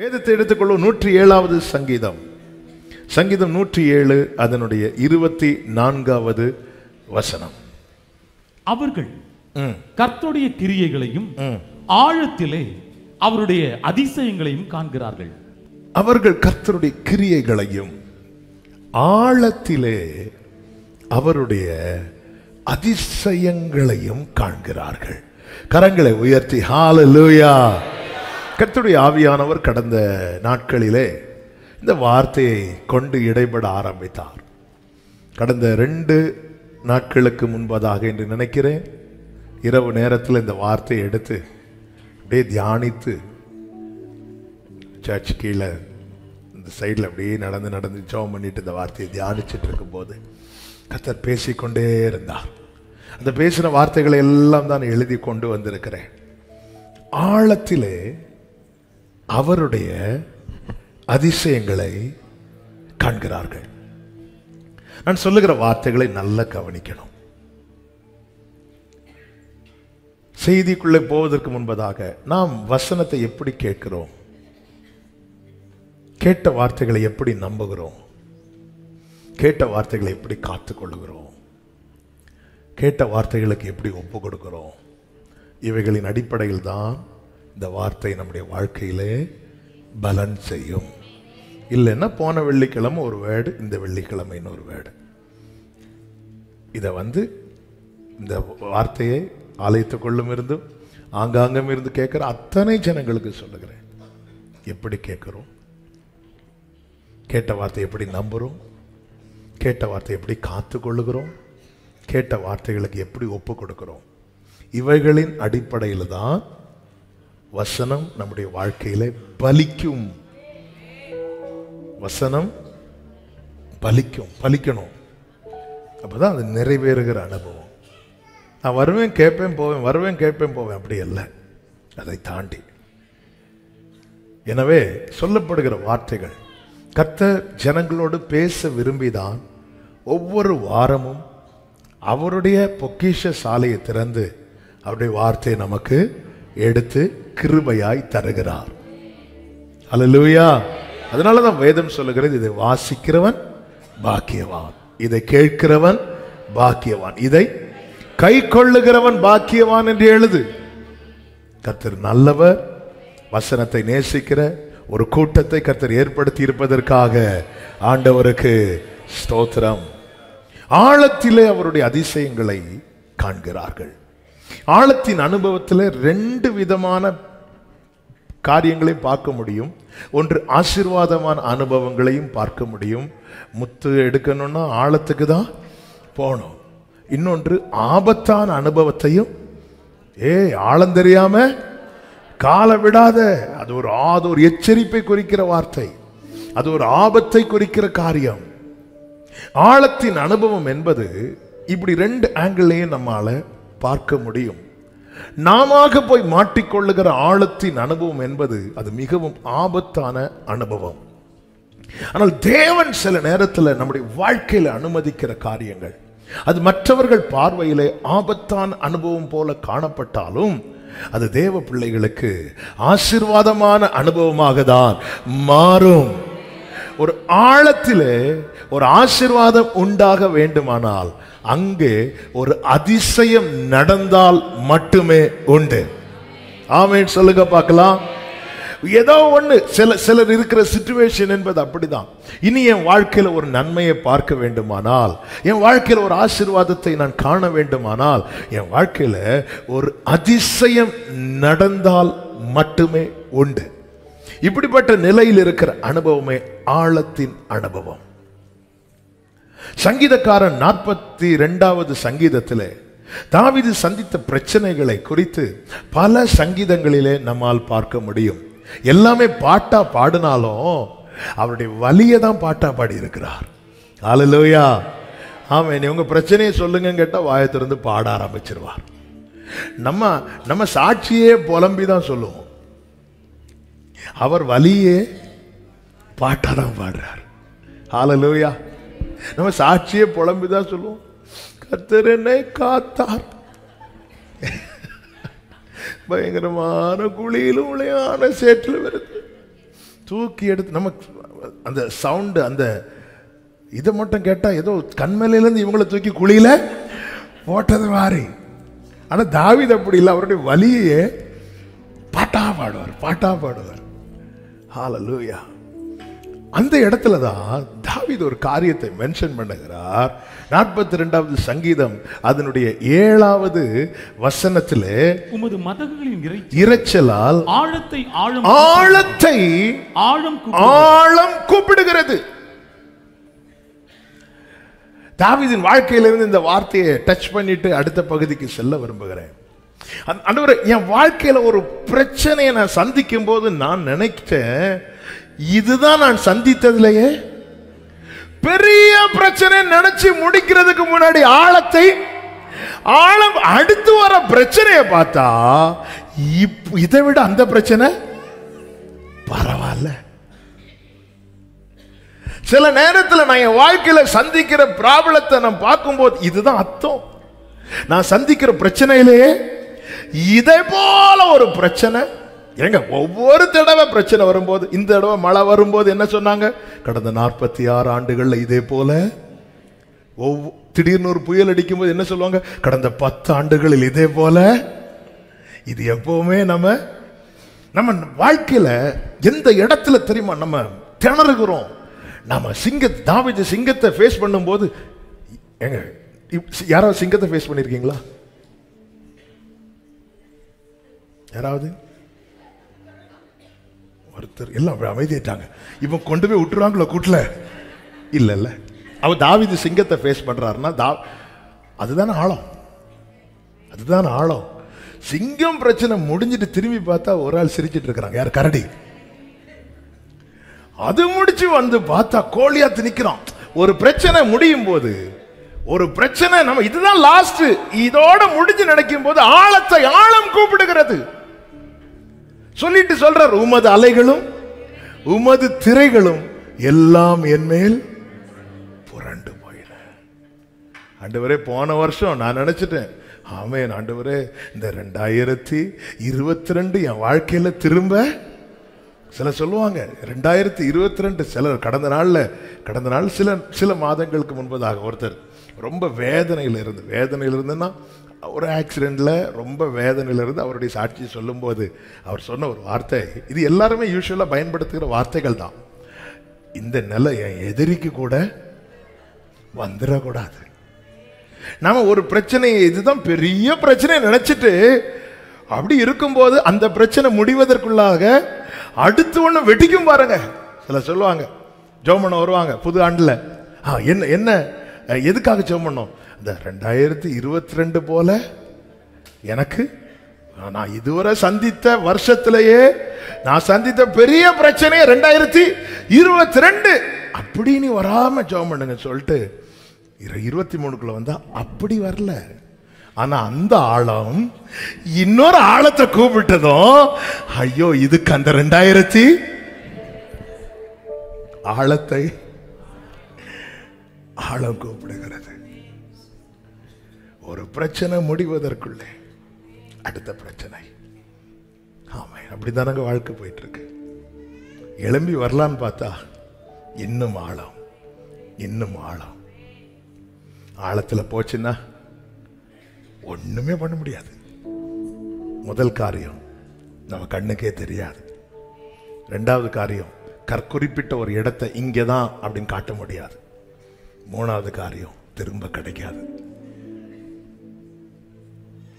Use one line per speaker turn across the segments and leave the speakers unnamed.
வேதத்தை எடுத்துக்கொள்ளும் நூற்றி ஏழாவது சங்கீதம். சங்கீதம் நூற்றி ஏழு அதனுடைய இருபத்தி நான்காவது வசனம்.
அவர்கள்
ம்,
கர்த்தருடைய கிரியைகளையும். ஆழத்திலே அவருடைய அதிசயங்களையும் காண்கிறார்கள்.
அவர்கள் கர்த்தருடைய கிரியைகளையும் ஆழத்திலே அவருடைய அதிசயங்களையும் காண்கிறார்கள். கரங்களை உயர்த்தி ஹalleluya கத்துடைய ஆவியானவர் கடந்த நாட்களிலே இந்த வார்த்தையை கொண்டு இடைபட ஆரம்பித்தார். கடந்த ரெண்டு நாட்களுக்கு முன்பதாக என்று நினைக்கிறேன். இரவு நேரத்தில் இந்த வார்த்தையை எடுத்து அப்படியே தியானித்து சர்ச் கீழே இந்த சைடில் அப்படியே நடந்து நடந்து ஜோம் பண்ணிட்டு இந்த வார்த்தையை தியானிச்சுட்டு இருக்கும்போது கத்தர் பேசிக்கொண்டே இருந்தார். அந்த பேசின வார்த்தைகளை எல்லாம் தான் எழுதி கொண்டு வந்திருக்கிறேன். ஆழத்திலே அவருடைய அதிசயங்களை காண்கிறார்கள். நான் சொல்லுகிற வார்த்தைகளை நல்லா கவனிக்கணும். செய்திக்குள்ளே போவதற்கு முன்பதாக நாம் வசனத்தை எப்படி கேட்கிறோம்? கேட்ட வார்த்தைகளை எப்படி நம்புகிறோம்? கேட்ட வார்த்தைகளை எப்படி காத்துக்கொள்கிறோம் கேட்ட வார்த்தைகளுக்கு எப்படி ஒப்பு கொடுக்கிறோம்? இவைகளின் அடிப்படையில் தான் இந்த வார்த்தை நம்முடைய வாழ்க்கையிலே பலன் செய்யும். இல்லைன்னா போன வெள்ளிக்கிழமை ஒரு வேர்டு இந்த வெள்ளிக்கிழமை இன்னொரு வேர்டு இதை வந்து இந்த வார்த்தையை ஆலயத்துக்குள்ளும் இருந்தும் ஆங்காங்கும் இருந்து கேட்குற அத்தனை ஜனங்களுக்கு சொல்லுகிறேன். எப்படி கேட்குறோம்? கேட்ட வார்த்தை எப்படி நம்புகிறோம் கேட்ட வார்த்தை எப்படி காத்து கொள்ளுகிறோம்? கேட்ட வார்த்தைகளுக்கு எப்படி ஒப்பு கொடுக்குறோம்? இவைகளின் அடிப்படையில் தான் வசனம் நம்முடைய வாழ்க்கையில பலிக்கும். வசனம் பலிக்கும் பலிக்கணும். அப்பதான் அது நிறைவேறுகிற அனுபவம். நான் வருவேன் கேட்பேன் போவேன் வருவேன் கேட்பேன் போவேன் அப்படி அல்ல. அதை தாண்டி. எனவே சொல்லப்படுகிற வார்த்தைகள் கத்த ஜனங்களோடு பேச விரும்பிதான் ஒவ்வொரு வாரமும் அவருடைய பொக்கிஷ சாலையை திறந்து அவருடைய வார்த்தையை நமக்கு எடுத்து கிருபையாய் தருகிறார். அலலூயா அதனால தான் வேதம் சொல்லுகிறது இதை வாசிக்கிறவன் பாக்கியவான். இதை கேட்கிறவன் பாக்கியவான். இதை கை கொள்ளுகிறவன் பாக்கியவான் என்று எழுது. கத்தர் நல்லவர் வசனத்தை நேசிக்கிற ஒரு கூட்டத்தை கத்தர் ஏற்படுத்தி இருப்பதற்காக ஆண்டவருக்கு ஸ்தோத்திரம். ஆழத்திலே அவருடைய அதிசயங்களை காண்கிறார்கள். ஆழத்தின் அனுபவத்தில் ரெண்டு விதமான காரியங்களையும் பார்க்க முடியும். ஒன்று ஆசீர்வாதமான அனுபவங்களையும் பார்க்க முடியும். முத்து எடுக்கணும்னா ஆழத்துக்கு தான் போகணும். இன்னொன்று ஆபத்தான அனுபவத்தையும் ஏய் ஆழம் தெரியாம கால விடாத. அது ஒரு அது ஒரு எச்சரிப்பை குறிக்கிற வார்த்தை. அது ஒரு ஆபத்தை குறிக்கிற காரியம். ஆழத்தின் அனுபவம் என்பது இப்படி ரெண்டு ஆங்கிள்லையும் நம்மால பார்க்க முடியும். நாம போய் மாட்டிக்கொள்ளுகிற ஆழத்தின் அனுபவம் என்பது அது மிகவும் ஆபத்தான அனுபவம். ஆனால் தேவன் சில நேரத்தில் நம்முடைய வாழ்க்கையில அனுமதிக்கிற காரியங்கள் அது மற்றவர்கள் பார்வையிலே ஆபத்தான அனுபவம் போல காணப்பட்டாலும் அது தேவ பிள்ளைகளுக்கு ஆசீர்வாதமான அனுபவமாக தான் மாறும். ஒரு ஆழத்திலே ஒரு ஆசீர்வாதம் உண்டாக வேண்டுமானால் அங்கே ஒரு அதிசயம் நடந்தால் மட்டுமே உண்டு. ஆமேன் சொல்லுங்க பார்க்கலாம். ஏதோ ஒன்று சில சிலர் இருக்கிற சுச்சுவேஷன் என்பது அப்படிதான். இனி என் வாழ்க்கையில் ஒரு நன்மையை பார்க்க வேண்டுமானால் என் வாழ்க்கையில் ஒரு ஆசீர்வாதத்தை நான் காண வேண்டுமானால் என் வாழ்க்கையில் ஒரு அதிசயம் நடந்தால் மட்டுமே உண்டு. இப்படிப்பட்ட நிலையில் இருக்கிற அனுபவமே ஆழத்தின் அனுபவம். சங்கீதக்காரன் நாற்பத்தி ரெண்டாவது சங்கீதத்தில் தாவிது சந்தித்த பிரச்சனைகளை குறித்து பல சங்கீதங்களிலே நம்மால் பார்க்க முடியும். எல்லாமே பாட்டா பாடினாலும் அவருடைய வலியை தான் பாட்டா பாடி இருக்கிறார் ஆலலோயா ஆமா நீ உங்க பிரச்சனையை சொல்லுங்க கேட்டா வாயை பாட ஆரம்பிச்சிருவார். நம்ம நம்ம சாட்சியே புலம்பி தான் சொல்லுவோம். அவர் வலியே பாட்டாக தான் பாடுறார். ஆலலோயா நம்ம சாட்சியே புலம்பி தான் சொல்லுவோம். கர்த்தர் என்னை காத்தார். பயங்கரமான குழியிலும் உளையான சேற்றில் வருது தூக்கி எடுத்து நமக்கு அந்த சவுண்டு அந்த இதை மட்டும் கேட்டால் ஏதோ கண்மலையிலேருந்து இவங்கள தூக்கி குழியில போட்டது மாதிரி. ஆனால் தாவித அப்படி இல்லை அவருடைய வலியே பாட்டா பாடுவார் பாட்டா பாடுவார். ஹalleluya அந்த இடத்துல தான் தாவீது ஒரு காரியத்தை மென்ஷன் பண்ணுகிறார். நாற்பத்தி ரெண்டாவது சங்கீதம் அதனுடைய ஏழாவது வசனத்திலே
உமது மதகுகளின் இறை
இரைச்சலால்
ஆழத்தை ஆழம்
ஆழத்தை
ஆழம்
ஆழம் கூப்பிடுகிறது. தாவீதின் வாழ்க்கையிலிருந்து இந்த வார்த்தையை டச் பண்ணிட்டு அடுத்த பகுதிக்கு செல்ல விரும்புகிறேன். ஆண்டவரே என் வாழ்க்கையில ஒரு பிரச்சனையை நான் சந்திக்கும் போது நான் நினைச்சேன் இதுதான் நான் சந்தித்ததுலையே பெரிய பிரச்சனை நினைச்சு முடிக்கிறதுக்கு முன்னாடி ஆழத்தை ஆழம் அடுத்து வர பிரச்சனையை பார்த்தா இதை விட அந்த பிரச்சனை பரவாயில்ல. சில நேரத்தில் நான் என் வாழ்க்கையில் சந்திக்கிற ப்ராப்ளத்தை நான் பார்க்கும்போது இதுதான் அர்த்தம். நான் சந்திக்கிற பிரச்சனையிலேயே இதே போல ஒரு பிரச்சனை ஏங்க ஒவ்வொரு தடவை பிரச்சனை வரும்போது இந்த தடவை மழை வரும்போது என்ன சொன்னாங்க? கடந்த நாற்பத்தி ஆறு ஆண்டுகளில் இதே போல ஒவ்வொ- திடீர்னு ஒரு புயல் அடிக்கும்போது என்ன சொல்லுவாங்க? கடந்த பத்து ஆண்டுகளில் இதே போல இது எப்பவுமே நம்ம நம்ம வாழ்க்கையில் எந்த இடத்துல தெரியுமா? நம்ம திணறுகிறோம். நம்ம சிங்க தாவீது சிங்கத்தை ஃபேஸ் பண்ணும்போது ஏங்க இப்- யாராவது சிங்கத்தை ஃபேஸ் பண்ணியிருக்கீங்களா யாராவது? ஒருத்தர் எல்லாம் அமைதியிட்டாங்க அமைதியாயிட்டாங்க. இவன் கொண்டு போய் விட்டுருவாங்களோ கூட்டல? இல்லை இல்லை அவ தாவிது சிங்கத்தை ஃபேஸ் பண்ணுறாருன்னா தா அதுதானே ஆழம். அதுதான் ஆழம். சிங்கம் பிரச்சனை முடிஞ்சிட்டு திரும்பி பார்த்தா ஒரு ஆள் சிரிச்சிட்டு இருக்கிறாங்க. யார்? கரடி. அது முடிச்சு வந்து பார்த்தா கோழியா திணிக்கிறோம் ஒரு பிரச்சனை முடியும் போது ஒரு பிரச்சனை நம்ம இதுதான் லாஸ்ட் இதோட முடிஞ்சு நினைக்கும் போது ஆழத்தை ஆழம் கூப்பிடுகிறது. சொல்லிட்டு சொல்றார் உமது அலைகளும் உமது திரைகளும் எல்லாம் என்மேல் புரண்டு போயின. ஆண்டவரே போன வருஷம் நான் நினைச்சிட்டேன். ஆமேன் ஆண்டவரே இந்த ரெண்டாயிரத்தி இருபத்தி ரெண்டு என் வாழ்க்கையில் திரும்ப சிலர் சொல்லுவாங்க ரெண்டாயிரத்தி இருபத்தி ரெண்டு சிலர் கடந்த நாளில் கடந்த நாள் சில சில மாதங்களுக்கு முன்பதாக ஒருத்தர் ரொம்ப வேதனையில் இருந்து வேதனையில் இருந்துன்னா ஒரு ஆக்சிடெண்ட்டில் ரொம்ப வேதனையில் இருந்து அவருடைய சாட்சியை சொல்லும்போது அவர் சொன்ன ஒரு வார்த்தை இது எல்லாருமே யூஸ்வலாக பயன்படுத்துகிற வார்த்தைகள் தான். இந்த நிலை என் எதிரிக்கு கூட வந்துடக்கூடாது. நாம் ஒரு பிரச்சனையை இதுதான் பெரிய பிரச்சனை நினச்சிட்டு அப்படி இருக்கும்போது அந்த பிரச்சனை முடிவதற்குள்ளாக அடுத்து ஒன்று வெடிக்கும் பாருங்க. சில சொல்லுவாங்க ஜோமண்ண வருவாங்க புது ஆண்டில். ஆ, என்ன என்ன எதுக்காக ஜோம் பண்ணோம் இந்த ரெண்டாயிரத்தி இருபத்தி ரெண்டு போல எனக்கு நான் இதுவரை சந்தித்த வருஷத்திலேயே நான் சந்தித்த பெரிய பிரச்சனையே ரெண்டாயிரத்தி இருபத்தி ரெண்டு. அப்படி நீ வராம ஜெபம் பண்ணுங்க சொல்லிட்டு இருபத்தி மூணுக்குள்ள வந்தா அப்படி வரல. ஆனா அந்த ஆழம் இன்னொரு ஆழத்தை கூப்பிட்டதும் ஐயோ இதுக்கு அந்த ரெண்டாயிரத்தி ஆழத்தை ஆழம் கூப்பிடுகிறது. ஒரு பிரச்சனை முடிவதற்குள்ளே அடுத்த பிரச்சனை. ஆமா அப்படிதானங்க வாழ்க்கை போயிட்டு இருக்கு எழும்பி வரலான்னு பார்த்தா இன்னும் ஆழம் இன்னும் ஆழம். ஆழத்துல போச்சுன்னா ஒண்ணுமே பண்ண முடியாது. முதல் காரியம் நம்ம கண்ணுக்கே தெரியாது. ரெண்டாவது காரியம் கற்குறிப்பிட்ட ஒரு இடத்தை இங்கே தான் அப்படின்னு காட்ட முடியாது. மூணாவது காரியம் திரும்ப கிடைக்காது.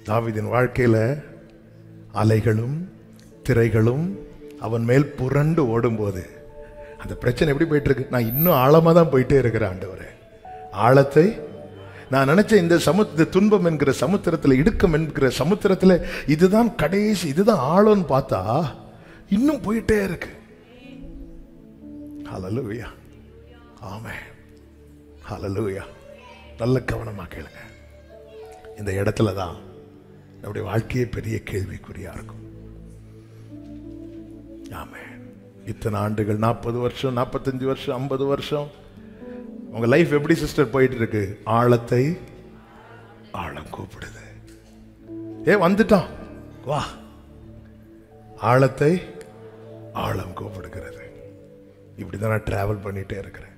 தாவிதின் வாழ்க்கையில அலைகளும் திரைகளும் அவன் மேல் புரண்டு ஓடும்போது அந்த பிரச்சனை எப்படி போயிட்டுருக்கு? நான் இன்னும் ஆழமாக தான் போயிட்டே இருக்கிறேன் ஆண்டவரே. ஆழத்தை நான் நினச்சேன் இந்த சமுத்திர இந்த துன்பம் என்கிற சமுத்திரத்தில் இடுக்கம் என்கிற சமுத்திரத்தில் இதுதான் கடைசி இதுதான் ஆழம்னு பார்த்தா இன்னும் போயிட்டே இருக்கு. ஹalleluya ஆமே ஹalleluya நல்ல கவனமாக கேளுங்க. இந்த இடத்துல தான் நம்முடைய வாழ்க்கையே பெரிய கேள்விக்குறியா இருக்கும். ஆமே இத்தனை ஆண்டுகள் நாற்பது வருஷம் நாற்பத்தஞ்சு வருஷம் ஐம்பது வருஷம். உங்க லைஃப் எப்படி சிஸ்டர் போயிட்டு இருக்கு ஆழத்தை ஆழம் கூப்பிடுது. ஏ வந்துட்டான். வா. ஆழத்தை ஆழம் கூப்பிடுகிறது. இப்படிதான் நான் டிராவல் பண்ணிட்டே இருக்கிறேன்.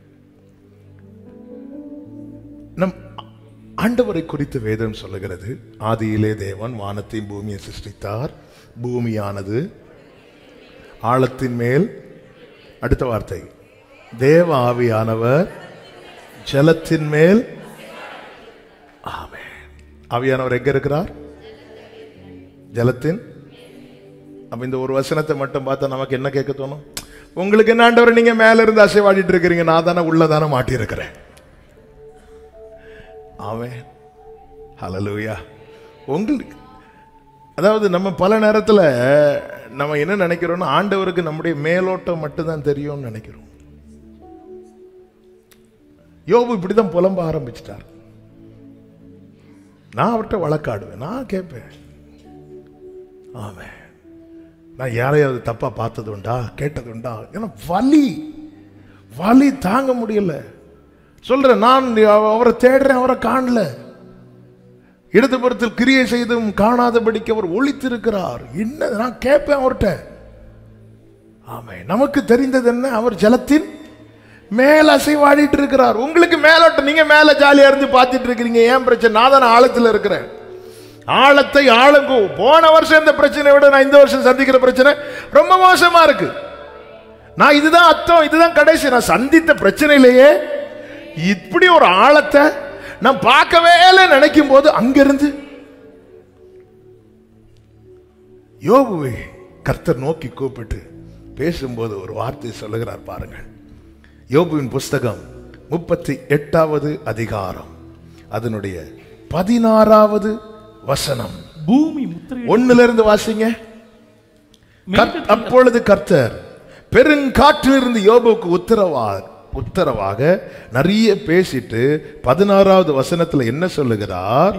ஆண்டவரை குறித்து வேதம் சொல்லுகிறது. ஆதியிலே தேவன் வானத்தையும் பூமியை சிருஷ்டித்தார். பூமியானது ஆழத்தின் மேல். அடுத்த வார்த்தை. தேவ ஆவியானவர் ஜலத்தின் மேல். ஆமே ஆவியானவர் எங்க இருக்கிறார்? ஜலத்தின். அப்ப இந்த ஒரு வசனத்தை மட்டும் பார்த்தா நமக்கு என்ன கேட்க தோணும்? உங்களுக்கு என்ன ஆண்டவர் நீங்க மேல இருந்து அசைவாடிட்டு இருக்கிறீங்க. நான் தானே உள்ளதானே மாட்டியிருக்கிறேன். ஆவேன் ஹலலூயா உங்களுக்கு அதாவது நம்ம பல நேரத்தில் நம்ம என்ன நினைக்கிறோம்னா ஆண்டவருக்கு நம்முடைய மேலோட்டம் மட்டும்தான் தெரியும்னு நினைக்கிறோம். யோபு இப்படி தான் புலம்ப ஆரம்பிச்சிட்டார். நான் அவர்கிட்ட வழக்காடுவேன் நான் கேட்பேன். ஆமென். நான் யாரையாவது தப்பாக பார்த்தது உண்டா கேட்டது உண்டா? ஏன்னா வலி வலி தாங்க முடியல. சொல்கிறேன் நான் அவரை தேடுறேன் அவரை காணல. இடதுபுறத்தில் கிரியை செய்தும் காணாதபடிக்கு அவர் ஒழித்திருக்கிறார் என்ன நான் கேட்பேன் அவர்கிட்ட. ஆமை நமக்கு தெரிந்தது என்ன? அவர் ஜலத்தின் மேல அசைவாடிட்டு இருக்கிறார். உங்களுக்கு மேலோட்டம் நீங்க மேல ஜாலியா இருந்து பார்த்துட்டு இருக்கிறீங்க. ஏன் பிரச்சனை? நான் தானே ஆழத்தில் இருக்கிறேன். ஆழத்தை ஆளுங்கோ. போன வருஷம் இந்த பிரச்சனை விட நான் இந்த வருஷம் சந்திக்கிற பிரச்சனை ரொம்ப மோசமா இருக்கு. நான் இதுதான் அர்த்தம் இதுதான் கடைசி. நான் சந்தித்த பிரச்சனையிலேயே இப்படி ஒரு ஆழத்தை நான் பார்க்கவே நினைக்கும் போது அங்கிருந்து யோபுவை கர்த்தர் நோக்கி கூப்பிட்டு பேசும்போது ஒரு வார்த்தை சொல்லுகிறார் பாருங்கள். யோபுவின் புஸ்தகம் முப்பத்தி எட்டாவது அதிகாரம். அதனுடைய பதினாறாவது வசனம்.
பூமி
ஒண்ணுல இருந்து வாசிங்க. அப்பொழுது கர்த்தர் பெருங்காற்றிலிருந்து யோபுக்கு உத்தரவா உத்தரவாக நிறைய பேசிட்டு பதினாறாவது வசனத்துல என்ன சொல்லுகிறார்?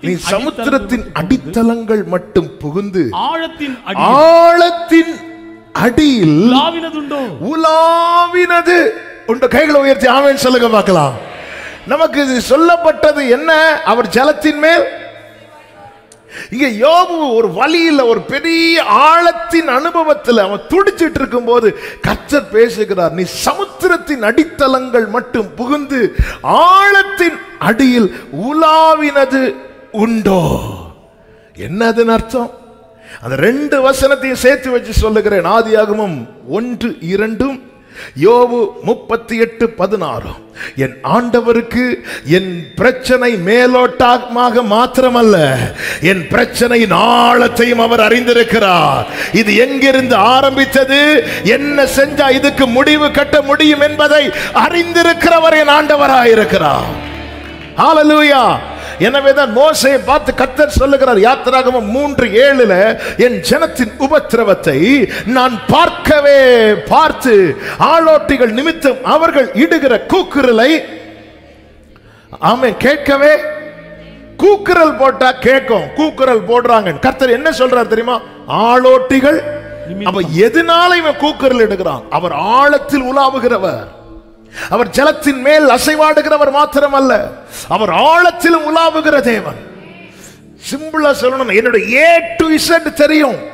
நீ சமுத்திரத்தின்
அடித்தளங்கள் மட்டும் புகுந்து
ஆழத்தின்
ஆழத்தின் அடியில் உலாவினது. உண்ட கைகளை உயர்த்தி ஆமென் சொல்லுங்க பார்க்கலாம். நமக்கு சொல்லப்பட்டது என்ன? அவர் ஜலத்தின் மேல் இங்க யோபு ஒரு வழியில் ஒரு பெரிய ஆழத்தின் அனுபவத்தில் அவன் துடிச்சிட்டு இருக்கும் போது கர்த்தர் பேசுகிறார் நீ சமுத்திரத்தின் அடித்தளங்கள் மட்டும் புகுந்து ஆழத்தின் அடியில் உலாவினது உண்டோ? என்னதுன்னு அர்த்தம்? அந்த ரெண்டு வசனத்தையும் சேர்த்து வச்சு சொல்லுகிறேன். ஆதியாகமும் ஒன்று இரண்டும் யோபு முப்பத்தி எட்டு பதினாறு. என் ஆண்டவருக்கு என் பிரச்சனை மேலோட்டமாக மாத்திரமல்ல என் பிரச்சனையின் ஆழத்தையும் அவர் அறிந்திருக்கிறார். இது எங்கிருந்து ஆரம்பித்தது? என்ன செஞ்சா இதுக்கு முடிவு கட்ட முடியும் என்பதை அறிந்திருக்கிறவர் என் ஆண்டவராயிருக்கிறார். ஹalleluya எனவேதான் மோசையை பார்த்து கத்தர் சொல்லுகிறார் யாத்திராகமம் மூன்று ஏழுல என் ஜனத்தின் உபத்திரவத்தை நான் பார்க்கவே பார்த்து ஆளோட்டிகள் நிமித்தம் அவர்கள் இடுகிற கூக்குரலை ஆமென் கேட்கவே? கூக்குரல் போட்டா கேட்கும் கூக்குரல் போடுறாங்க கர்த்தர் என்ன சொல்றார் தெரியுமா? ஆளோட்டிகள் அப்ப எதனால இவன் கூக்குரல் எடுக்கிறான் அவர் ஆழத்தில் உலாவுகிறவர். அவர் ஜலத்தின் மேல் அசைவாடுகிறவர் மாத்திரமல்ல. அவர் ஆழத்திலும் உலாவுகிற தேவன். சிம்பிளா சொல்லணும். என்னுடைய ஏ டு இசட் தெரியும்.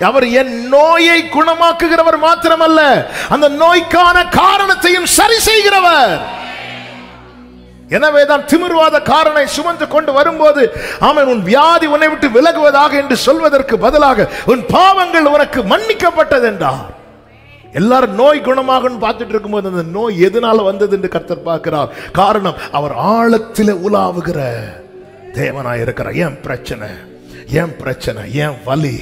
அவர் என் நோயை குணமாக்குகிறவர் மாத்திரமல்ல. அந்த நோய்க்கான காரணத்தையும் சரி செய்கிறவர். எனவேதான் திமிர்வாத காரனை சுமந்து கொண்டு வரும்போது அவன் உன் வியாதி உன்னை விட்டு விலகுவதாக என்று சொல்வதற்கு பதிலாக உன் பாவங்கள் உனக்கு மன்னிக்கப்பட்டது என்றார். எல்லாரும் நோய் குணமாகும்னு பார்த்துட்டு இருக்கும்போது அந்த நோய் எதனால வந்தது என்று கர்த்தர் பார்க்கிறார்? காரணம் அவர் ஆழத்தில் உலாவுகிற தேவனாக இருக்கிறார். ஏன் பிரச்சனை? ஏன் பிரச்சனை? ஏன் வலி?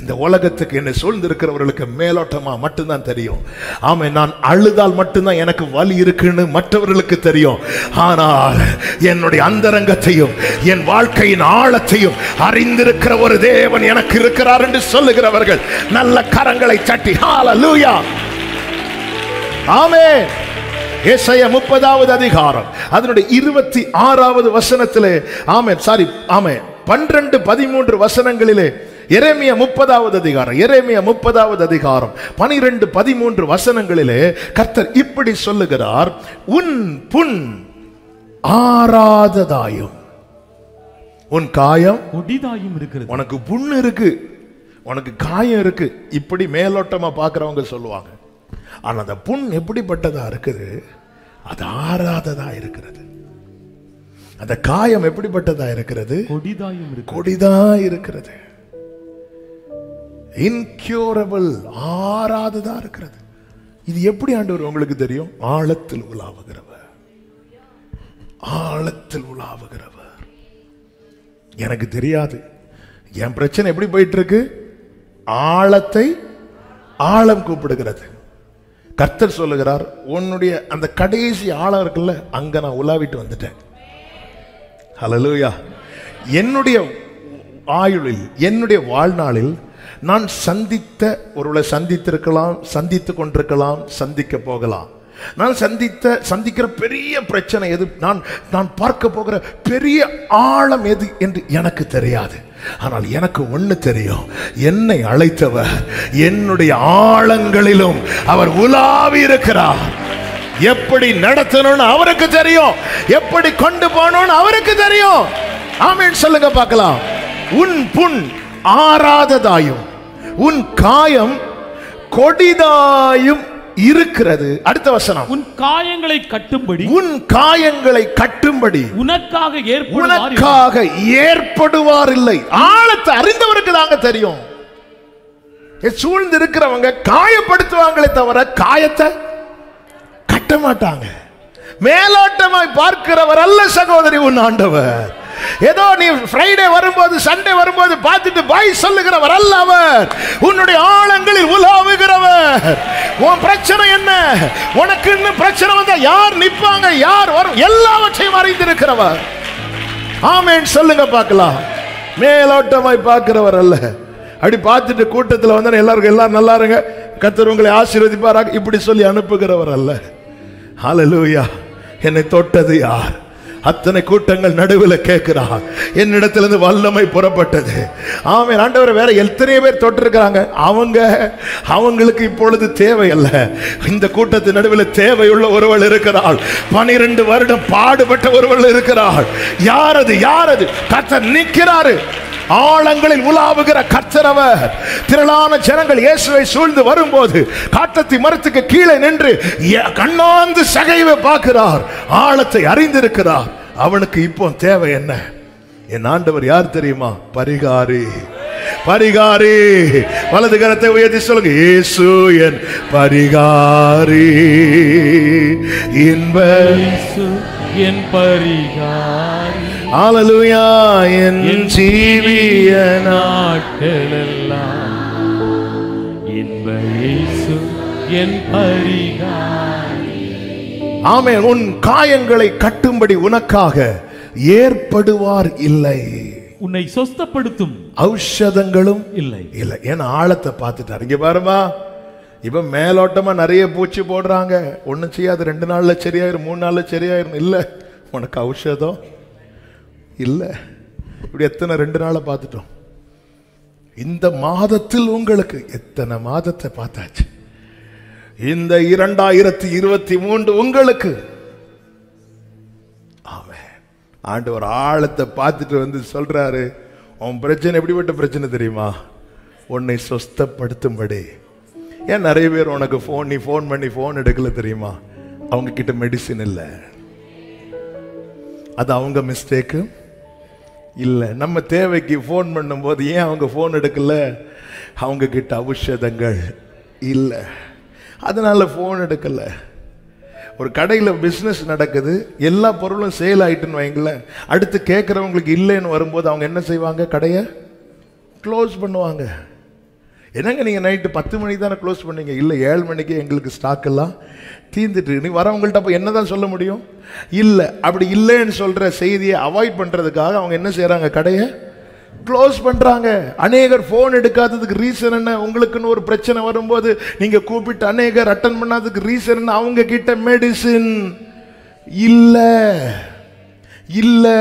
இந்த உலகத்துக்கு என்னை சூழ்ந்திருக்கிறவர்களுக்கு மேலோட்டமா மட்டும்தான் தெரியும். ஆமை நான் அழுதால் மட்டும்தான் எனக்கு வலி இருக்குன்னு மற்றவர்களுக்கு தெரியும். ஆனால் என்னுடைய அந்தரங்கத்தையும் என் வாழ்க்கையின் ஆழத்தையும் அறிந்திருக்கிற ஒரு தேவன் எனக்கு இருக்கிறார் என்று சொல்லுகிறவர்கள் நல்ல கரங்களை தட்டி லூயா ஆமே ஏசைய முப்பதாவது அதிகாரம் அதனுடைய இருபத்தி ஆறாவது வசனத்திலே ஆமே சாரி ஆமே பன்னிரண்டு பதிமூன்று வசனங்களிலே எரேமியா முப்பதாவது அதிகாரம் எரேமியா முப்பதாவது அதிகாரம் பனிரெண்டு பதிமூன்று வசனங்களிலே கர்த்தர் இப்படி சொல்லுகிறார் உன் புண் ஆறாததாயும் உன் காயம்
கொடிதாயும் இருக்கிறது.
உனக்கு புண்ணு இருக்கு உனக்கு காயம் இருக்கு இப்படி மேலோட்டமா பார்க்கறவங்க சொல்லுவாங்க. ஆனா அந்த புண் எப்படிப்பட்டதா இருக்குது? அது ஆறாததா இருக்கிறது. அந்த காயம் எப்படிப்பட்டதா இருக்கிறது?
கொடிதாயும் இருக்கு
கொடிதா இருக்கிறது. இன்க்யூரபிள் ஆறாததா இருக்கிறது. இது எப்படி ஆண்டவர் உங்களுக்கு தெரியும்? ஆழத்தில் உலாவுகிறவர். ஆழத்தில் உலாவுகிறவர். எனக்கு தெரியாது. என் பிரச்சனை எப்படி போயிட்டு இருக்கு ஆழத்தை ஆழம் கூப்பிடுகிறது. கர்த்தர் சொல்லுகிறார் உன்னுடைய அந்த கடைசி ஆழம் இருக்குல்ல அங்க நான் உலாவிட்டு வந்துட்டேன். ஹலலூயா என்னுடைய ஆயுளில் என்னுடைய வாழ்நாளில் நான் சந்தித்த ஒருவளை சந்தித்திருக்கலாம் சந்தித்து கொண்டிருக்கலாம் சந்திக்க போகலாம். நான் சந்தித்த சந்திக்கிற பெரிய பிரச்சனை எது? நான் நான் பார்க்க போகிற பெரிய ஆழம் எது என்று எனக்கு தெரியாது. ஆனால் எனக்கு ஒண்ணு தெரியும். என்னை அழைத்தவர் என்னுடைய ஆழங்களிலும் அவர் உலாவி இருக்கிறார். எப்படி நடத்தணும்னு அவருக்கு தெரியும். எப்படி கொண்டு போகணும்னு அவருக்கு தெரியும். ஆமீன். சொல்லுங்க பார்க்கலாம். உன் புண் ஆறாததாயும் உன் காயம் கொடிதாயும் இருக்கிறது. அடுத்த வசனம்.
உன் காயங்களை கட்டும்படி
உன் காயங்களை கட்டும்படி
உனக்காக
உனக்காக ஏற்படுவார் இல்லை. ஆழத்தை அறிந்தவருக்கு தாங்க தெரியும். சூழ்ந்து இருக்கிறவங்க காயப்படுத்துவாங்களே தவிர காயத்தை கட்ட மாட்டாங்க. மேலோட்டமாய் பார்க்கிறவர் அல்ல சகோதரி உன் ஆண்டவர். ஏதோ நீ ஃப்ரைடே வரும்போது சண்டே வரும்போது பார்த்துட்டு பாய் சொல்லுகிறவர் அல்ல அவர். உன்னுடைய ஆழங்களில் உலாவுகிறவர். உன் பிரச்சனை என்ன? உனக்கு இன்னும் பிரச்சனை வந்தா யார் நிற்பாங்க? யார் வரும்? எல்லாவற்றையும் அறிந்திருக்கிறவர். ஆமேன். சொல்லுங்க பார்க்கலாம். மேலோட்டமாய் பார்க்கிறவர் அல்ல. அப்படி பார்த்துட்டு கூட்டத்தில் வந்து எல்லாருக்கும் எல்லாரும் நல்லா இருங்க. கத்தர் உங்களை ஆசீர்வதிப்பாராக. இப்படி சொல்லி அனுப்புகிறவர் அல்ல. ஹலலூயா என்னை தொட்டது யார்? அத்தனை கூட்டங்கள் நடுவில் கேட்கிறார் என்னிடத்திலிருந்து வல்லமை புறப்பட்டது. ஆமென். ஆண்டவர் வேற எத்தனையோ பேர் தொட்டிருக்கிறாங்க. அவங்க அவங்களுக்கு இப்பொழுது தேவையல்ல. இந்த கூட்டத்தின் நடுவில் தேவையுள்ள ஒருவள் இருக்கிறாள். பனிரெண்டு வருடம் பாடுபட்ட ஒருவள் இருக்கிறாள். யாரது யாரது? கத்த நிற்கிறாரு. ஆழங்களில் உலாவுகிற கர்த்தரவர் திரளான ஜனங்கள் இயேசுவை சூழ்ந்து வரும்போது காட்டத்தி மரத்துக்கு கீழே நின்று கண்ணாந்து சகைவை பார்க்கிறார். ஆழத்தை அறிந்திருக்கிறார். அவனுக்கு இப்போ தேவை என்ன? என் ஆண்டவர் யார் தெரியுமா? பரிகாரி. பரிகாரி. வலது கரத்தை உயர்த்தி சொல்லுங்க. இயேசு என் பரிகாரி. இன்ப
என் பரிகாரி.
ஆலலுயா என் ஜீவிய
நாட்களெல்லாம். இன்ப இயேசு என் பரிகாரி
ஆமென். உன் காயங்களை கட்டும்படி உனக்காக ஏற்படுவார் இல்லை.
உன்னை சொஸ்தப்படுத்தும்
ஔஷதங்களும்
இல்லை.
இல்லை. ஏன்னா ஆழத்தை பார்த்துட்டாரு? இங்க பாருமா. இப்ப மேலோட்டமா நிறைய பூச்சி போடுறாங்க. ஒண்ணும் செய்யாது. ரெண்டு நாள்ல சரியாயிரும் மூணு நாள்ல சரியாயிரும். இல்ல. உனக்கு ஔஷதம் இல்ல. இப்படி எத்தனை ரெண்டு நாளை பார்த்துட்டோம். இந்த மாதத்தில் உங்களுக்கு எத்தனை மாதத்தை பார்த்தாச்சு? இந்த இரண்டாயிரத்தி இருபத்தி மூன்று உங்களுக்கு. ஆண்டு ஒரு ஆழத்தை பார்த்துட்டு வந்து சொல்றாரு உன் பிரச்சனை எப்படிப்பட்ட பிரச்சனை தெரியுமா? உன்னை சொஸ்தப்படுத்தும்படி. ஏன் நிறைய பேர் உனக்கு ஃபோன் நீ ஃபோன் பண்ணி ஃபோன் எடுக்கல தெரியுமா? அவங்க கிட்ட மெடிசின் இல்லை. அது அவங்க மிஸ்டேக்கு இல்லை. நம்ம தேவைக்கு ஃபோன் பண்ணும்போது ஏன் அவங்க ஃபோன் எடுக்கல? அவங்க கிட்ட ஔஷதங்கள் இல்லை. அதனால் ஃபோன் எடுக்கலை. ஒரு கடையில் பிஸ்னஸ் நடக்குது. எல்லா பொருளும் சேல் ஆகிட்டுன்னு வைங்களேன். அடுத்து கேட்குறவங்களுக்கு இல்லைன்னு வரும்போது அவங்க என்ன செய்வாங்க? கடையை க்ளோஸ் பண்ணுவாங்க. என்னங்க நீங்கள் நைட்டு பத்து மணிக்கு தானே க்ளோஸ் பண்ணீங்க? இல்லை ஏழு மணிக்கு எங்களுக்கு ஸ்டாக் எல்லாம் தீர்ந்துட்டு நீ வரவங்கள்ட்ட அப்போ என்ன தான் சொல்ல முடியும்? இல்லை அப்படி இல்லைன்னு சொல்கிற செய்தியை அவாய்ட் பண்ணுறதுக்காக அவங்க என்ன செய்கிறாங்க கடையை க்ளோஸ் பண்ணுறாங்க அநேகர் ஃபோன் எடுக்காததுக்கு ரீசன் என்ன? உங்களுக்குன்னு ஒரு பிரச்சனை வரும்போது நீங்கள் கூப்பிட்டு அநேகர் அட்டன் பண்ணாததுக்கு ரீசன் என்ன? அவங்க கிட்ட மெடிசின் இல்லை இல்லை.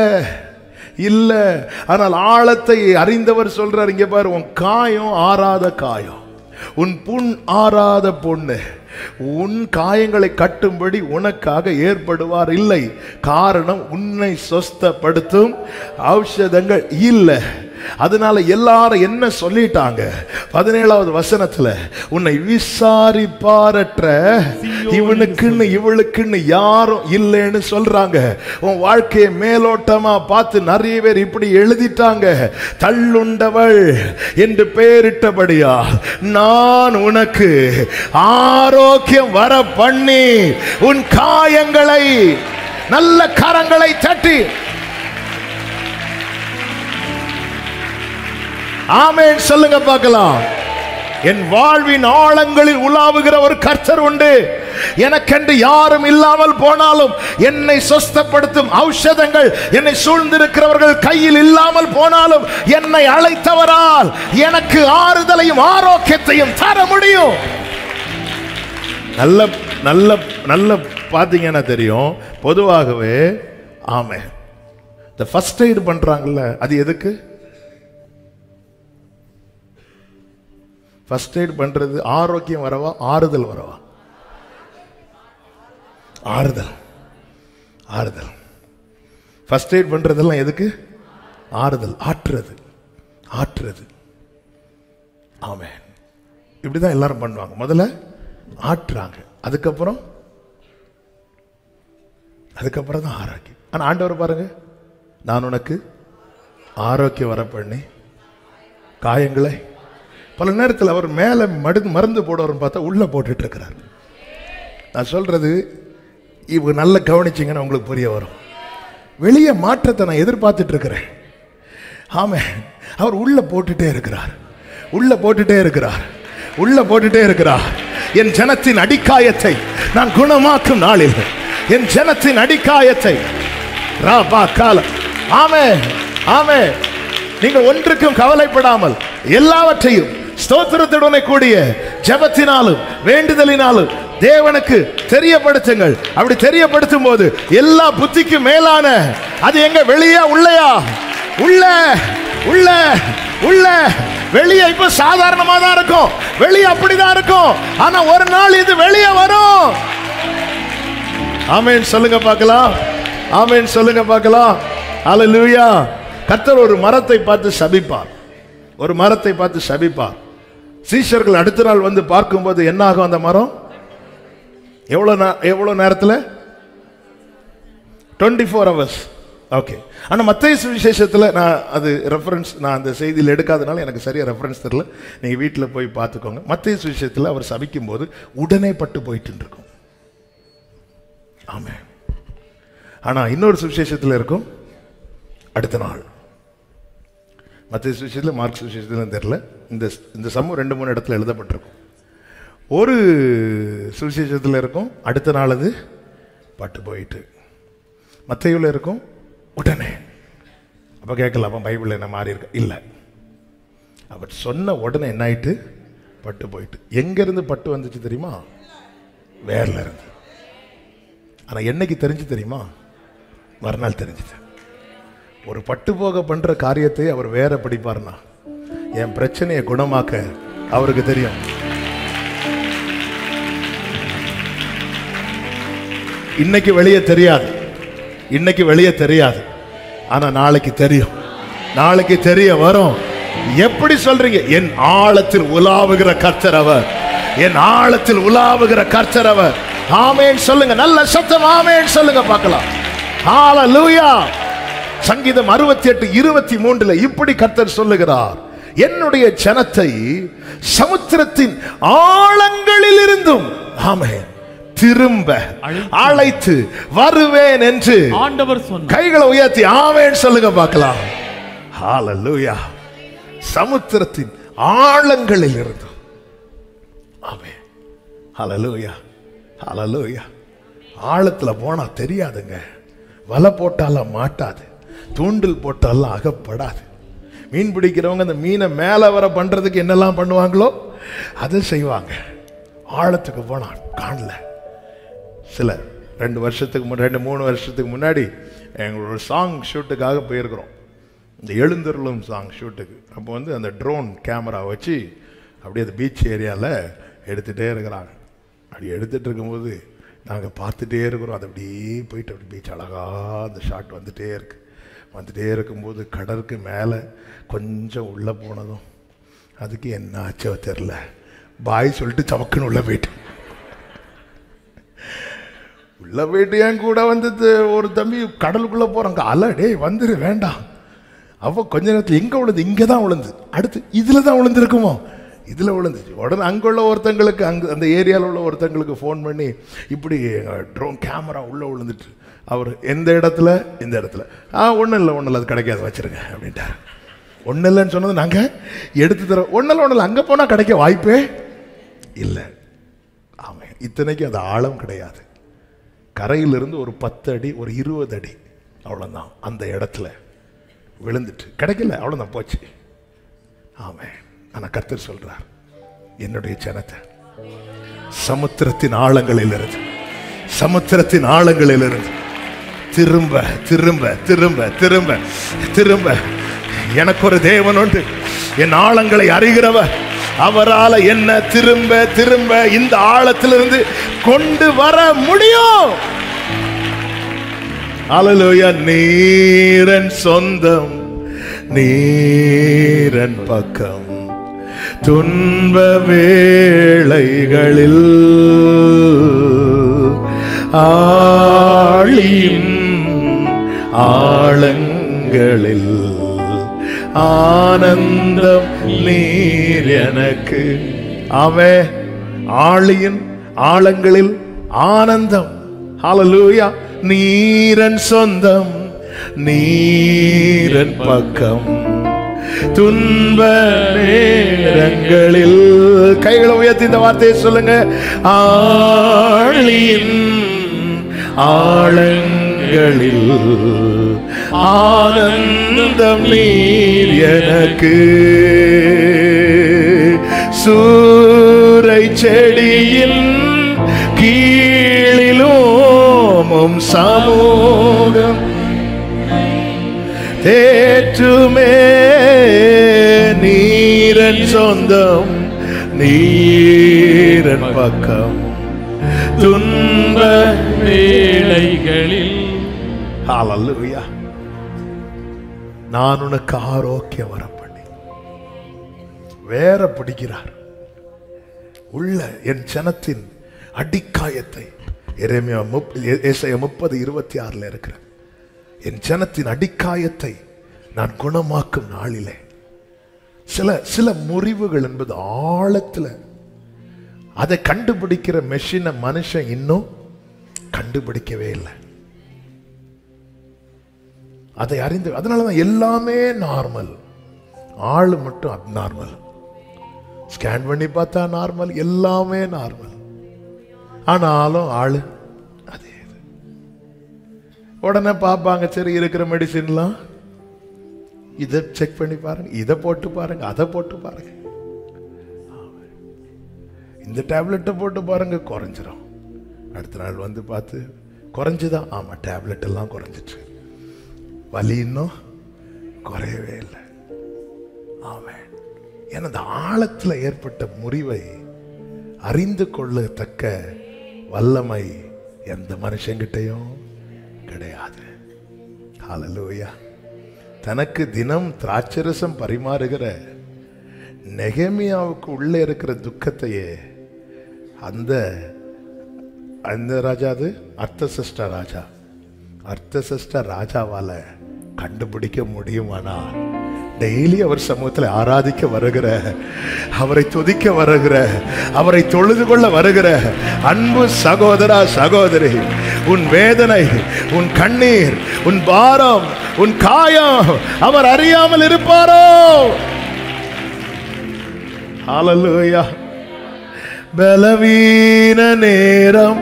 இல்லை. ஆனால் ஆழத்தை அறிந்தவர் சொல்றார் இங்கே பாரு உன் காயம் ஆறாத காயம். உன் புண் ஆறாத பொண்ணு. உன் காயங்களை கட்டும்படி உனக்காக ஏற்படுவார் இல்லை. காரணம் உன்னை சொஸ்தப்படுத்தும். ஔஷதங்கள் இல்லை. அதனால எல்லாரும் என்ன சொல்லிட்டாங்க? பதினேழாவது வசனத்துல உன்னை விசாரிப்பாரற்ற இவனுக்குன்னு இவளுக்குன்னு யாரும் இல்லைன்னு சொல்றாங்க. உன் வாழ்க்கையை மேலோட்டமா பார்த்து நிறைய பேர் இப்படி எழுதிட்டாங்க. தள்ளுண்டவள் என்று பெயரிட்டபடியா நான் உனக்கு ஆரோக்கியம் வர பண்ணி உன் காயங்களை நல்ல கரங்களை தட்டி ஆமேன். சொல்லுங்க பார்க்கலாம். என் வாழ்வின் ஆழங்களில் உலாவுகிற ஒரு கர்த்தர் உண்டு. எனக்கென்று யாரும் இல்லாமல் போனாலும் என்னை சொஸ்தப்படுத்தும் ஔஷதங்கள் என்னை சூழ்ந்திருக்கிறவர்கள் கையில் இல்லாமல் போனாலும் என்னை அழைத்தவரால் எனக்கு ஆறுதலையும் ஆரோக்கியத்தையும் தர முடியும். நல்ல நல்ல நல்ல பார்த்தீங்கன்னா தெரியும்? பொதுவாகவே ஆமே இந்த ஃபஸ்ட் எய்டு பண்ணுறாங்கல்ல அது எதுக்கு? ஃபர்ஸ்ட் எய்ட் பண்ணுறது ஆரோக்கியம் வரவா ஆறுதல் வரவா? ஆறுதல். ஆறுதல். ஃபஸ்ட் எய்ட் பண்ணுறதெல்லாம் எதுக்கு? ஆறுதல். ஆற்றுறது. ஆற்றுறது. ஆமை இப்படி தான் எல்லாரும் பண்ணுவாங்க. முதல்ல ஆற்றுறாங்க அதுக்கப்புறம் அதுக்கப்புறம் தான் ஆரோக்கியம். ஆனால் ஆண்டவர் பாருங்க நான் உனக்கு ஆரோக்கியம் வர பண்ணி காயங்களை பல நேரத்தில் அவர் மேலே மடு மருந்து போடுவார்னு பார்த்தா உள்ளே போட்டுட்டு நான் சொல்கிறது இவங்க நல்ல கவனிச்சிங்கன்னா உங்களுக்கு புரிய வரும். வெளியே மாற்றத்தை நான் எதிர்பார்த்துட்ருக்குறேன். ஆமாம் அவர் உள்ளே போட்டுகிட்டே இருக்கிறார். உள்ளே போட்டுகிட்டே இருக்கிறார். உள்ள போட்டுட்டே இருக்கிறார். என் ஜனத்தின் அடிக்காயத்தை நான் குணமாக்கும் நாளில் என் ஜனத்தின் அடிக்காயத்தை ராபா காலம் ஆமே ஆமே. நீங்கள் ஒன்றுக்கும் கவலைப்படாமல் எல்லாவற்றையும் ஸ்தோத்திரத்துடனே கூடிய ஜபத்தினாலும் வேண்டுதலினாலும் தேவனுக்கு தெரியப்படுத்துங்கள். அப்படி தெரியப்படுத்தும் போது எல்லா புத்திக்கும் மேலான அது எங்க வெளியா உள்ளயா? உள்ள உள்ள உள்ள. வெளியே இப்ப சாதாரணமா தான் இருக்கும். வெளியே அப்படிதான் இருக்கும். ஆனா ஒரு நாள் இது வெளியே வரும். ஆமேன். சொல்லுங்க பார்க்கலாம். ஆமேன். சொல்லுங்க பார்க்கலாம். அல்லேலூயா கத்தர் ஒரு மரத்தை பார்த்து சபிப்பார். ஒரு மரத்தை பார்த்து சபிப்பார். சீஷர்கள் அடுத்த நாள் வந்து பார்க்கும்போது என்ன ஆகும் அந்த மரம்? எவ்வளோ எவ்வளோ நேரத்தில்? டுவெண்ட்டி ஃபோர் ஹவர்ஸ் ஓகே ஆனால் மத்திய சுவிசேஷத்தில் நான் அது ரெஃபரன்ஸ் நான் அந்த செய்தியில் எடுக்காதனால எனக்கு சரியாக ரெஃபரன்ஸ் தெரியல. நீங்கள் வீட்டில் போய் பார்த்துக்கோங்க. மத்திய சுவிசேஷத்தில் அவர் சபிக்கும் போது உடனே பட்டு போயிட்டு இருக்கும். ஆமாம் ஆனால் இன்னொரு சுவிசேஷத்தில் இருக்கும். அடுத்த நாள். மற்ற சுவிசேஷத்தில் மார்க் சுவிசேஷத்தில் தெரில இந்த இந்த சம்மு ரெண்டு மூணு இடத்துல எழுதப்பட்டிருக்கும். ஒரு சுவிசேஷத்தில் இருக்கும் அடுத்த நாள் அது பட்டு போயிட்டு. மற்றையில் இருக்கும் உடனே. அப்போ கேட்கலாம் அப்போ பைபிள் என்ன மாறி இருக்கு? இல்லை. அவர் சொன்ன உடனே என்ன ஆயிட்டு? பட்டு போயிட்டு. எங்கேருந்து பட்டு வந்துச்சு தெரியுமா? வேர்ல இருந்து. ஆனால் என்னைக்கு தெரிஞ்சு தெரியுமா? மறுநாள் தெரிஞ்சுது. ஒரு பட்டு போக பண்ணுற காரியத்தை அவர் வேற படிப்பார்னா? என் பிரச்சனையை குணமாக்க அவருக்கு தெரியும். இன்னைக்கு வெளியே தெரியாது. இன்னைக்கு வெளியே தெரியாது. ஆனால் நாளைக்கு தெரியும். நாளைக்கு தெரிய வரும். எப்படி சொல்றீங்க? என் ஆழத்தில் உலாவுகிற கர்த்தர் அவர். என் ஆழத்தில் உலாவுகிற கர்த்தர் அவர். ஆமேன் சொல்லுங்க. நல்ல சத்தம். ஆமேன்னு சொல்லுங்க. பார்க்கலாம். ஹalleluya சங்கீதம் அறுபத்தி எட்டு இருபத்தி மூன்றுல இப்படி கர்த்தர் சொல்லுகிறார். என்னுடைய ஜனத்தை சமுத்திரத்தின் ஆழங்களில் இருந்தும் ஆமென் திரும்ப அழைத்து வருவேன் என்று
ஆண்டவர்
கைகளை உயர்த்தி ஆமென் சொல்லுங்க பார்க்கலாம். ஹalleluya சமுத்திரத்தின் ஆழங்களில் இருந்து ஆமென். ஹalleluya ஹalleluya ஆழத்துல போனா தெரியாதுங்க. வலை போட்டாலாம் மாட்டாது. தூண்டில் போட்டாலாம் அகப்படாது. மீன் பிடிக்கிறவங்க அந்த மீனை மேலே வர பண்ணுறதுக்கு என்னெல்லாம் பண்ணுவாங்களோ அதை செய்வாங்க. ஆழத்துக்கு போனால் காணல. சில ரெண்டு வருஷத்துக்கு ரெண்டு மூணு வருஷத்துக்கு முன்னாடி எங்களோட சாங் ஷூட்டுக்காக போயிருக்கிறோம். இந்த எழுந்தருளும் சாங் ஷூட்டுக்கு அப்போ வந்து அந்த ட்ரோன் கேமரா வச்சு அப்படியே அந்த பீச் ஏரியாவில் எடுத்துகிட்டே இருக்கிறாங்க. அப்படி எடுத்துகிட்டு இருக்கும்போது நாங்கள் பார்த்துட்டே இருக்கிறோம். அது அப்படியே போயிட்டு அப்படி பீச் அழகாக அந்த ஷாட் வந்துகிட்டே இருக்குது வந்துகிட்டே இருக்கும்போது கடலுக்கு மேலே கொஞ்சம் உள்ளே போனதும் அதுக்கு என்ன ஆச்சோ தெரில பாய் சொல்லிட்டு சமக்குன்னு உள்ளே போயிட்டு உள்ள போயிட்டு என் கூட வந்து ஒரு தம்பி கடலுக்குள்ளே போகிறாங்க அல டேய் வந்துரு வேண்டாம். அவ கொஞ்ச நேரத்தில் எங்கே விழுந்து இங்கே தான் விழுந்து. அடுத்து இதில் தான் விழுந்துருக்குமோ? இதில் விழுந்துச்சு உடனே அங்கே உள்ள ஒருத்தங்களுக்கு அங்கே அந்த ஏரியாவில் உள்ள ஒருத்தங்களுக்கு ஃபோன் பண்ணி இப்படி ட்ரோன் கேமரா உள்ளே விழுந்துட்டு அவர் எந்த இடத்துல? இந்த இடத்துல. ஆ ஒன்றும் இல்லை ஒன்றும் இல்லை அது கிடைக்காது வச்சுருங்க அப்படின்ட்டார். ஒன்றும் இல்லைன்னு சொன்னது நாங்கள் எடுத்து தரோம் ஒன்றும் இல்லை ஒன்றும் இல்லை அங்கே போனால் கிடைக்க வாய்ப்பே இல்லை. ஆமாம் இத்தனைக்கு அது ஆழம் கிடையாது. கரையிலிருந்து ஒரு பத்து அடி ஒரு இருபது அடி அவ்வளோதான் அந்த இடத்துல விழுந்துட்டு. கிடைக்கல அவ்வளோதான் போச்சு. ஆமாம் ஆனால் கத்தர் சொல்கிறார் என்னுடைய ஜனத்தை சமுத்திரத்தின் ஆழங்களிலிருந்து சமுத்திரத்தின் ஆழங்களிலிருந்து திரும்ப திரும்ப திரும்ப திரும்ப திரும்ப. எனக்கு ஒரு தேவன் உண்டு என் ஆழங்களை அறிகிறவர். அவரால என்ன திரும்ப திரும்ப இந்த ஆழத்திலிருந்து கொண்டு வர முடியும்? அலலுயா நீரன் சொந்தம் நீரன் பக்கம். துன்ப வேளைகளில் ஆழியும் ஆழங்களில் ஆனந்தம் நீர் எனக்கு. அவே ஆளியின் ஆழங்களில் ஆனந்தம். ஹalleluya நீரன் சொந்தம் நீரன் பக்கம். துன்ப நேரங்களில். கைகளை உயர்த்தி இந்த வார்த்தையை சொல்லுங்க. ஆழியின் ஆழங்களில் ஆனந்தம் நீர் எனக்கு. சூரை செடியின் கீழிலோமும் சமூகம். தேற்றுமே நீரன் சொந்தம் நீரன் பக்கம். துன்ப
வேளைகளில்
ஹாலல்லுயா நான் உனக்கு ஆரோக்கியம் வரம் பண்ணி வேற பிடிக்கிறார். உள்ள என் ஜனத்தின் அடிக்காயத்தை எரேமியா முப்பது இருபத்தி ஆறுல இருக்கிற என் ஜனத்தின் அடிக்காயத்தை நான் குணமாக்கும் நாளிலே. சில சில முறிவுகள் என்பது ஆழத்தில் அதை கண்டுபிடிக்கிற மெஷினை மனுஷன் இன்னும் கண்டுபிடிக்கவே இல்லை. அதை அறிந்து அதனால தான் எல்லாமே நார்மல் ஆள் மட்டும் அப்நார்மல் ஸ்கேன் பண்ணி பார்த்தா நார்மல் எல்லாமே நார்மல் ஆனாலும் ஆள் அதே இது. உடனே பார்ப்பாங்க சரி இருக்கிற மெடிசின்லாம் இதை செக் பண்ணி பாருங்க இதை போட்டு பாருங்க அதை போட்டு பாருங்க. இந்த டேப்லெட்டை போட்டு பாருங்க குறைஞ்சிரும். அடுத்த நாள் வந்து பார்த்து குறைஞ்சுதான். ஆமாம் டேப்லெட் எல்லாம் குறைஞ்சிட்டு வலி இன்னும் குறையவே இல்லை. ஆமென். ஏன்னா அந்த ஏற்பட்ட முறிவை அறிந்து கொள்ளத்தக்க வல்லமை எந்த மனுஷங்கிட்டையும் கிடையாது. ஹalleluya தனக்கு தினம் திராட்சரசம் பரிமாறுகிற நெகமியாவுக்கு உள்ளே இருக்கிற துக்கத்தையே அந்த அந்த ராஜா அது? அர்த்தசஷ்ட ராஜா. அர்த்தசஷ்ட ராஜாவால் கண்டுபிடிக்க முடியுமானா? டெய்லி அவர் சமூகத்தில் ஆராதிக்க வருகிற அவரை துதிக்க வருகிற அவரை தொழுது கொள்ள வருகிற அன்பு சகோதரா சகோதரி உன் வேதனை உன் கண்ணீர் உன் பாரம் உன் காயம் அவர் அறியாமல் இருப்பாரோ? ஹalleluya பலவீன நேரம்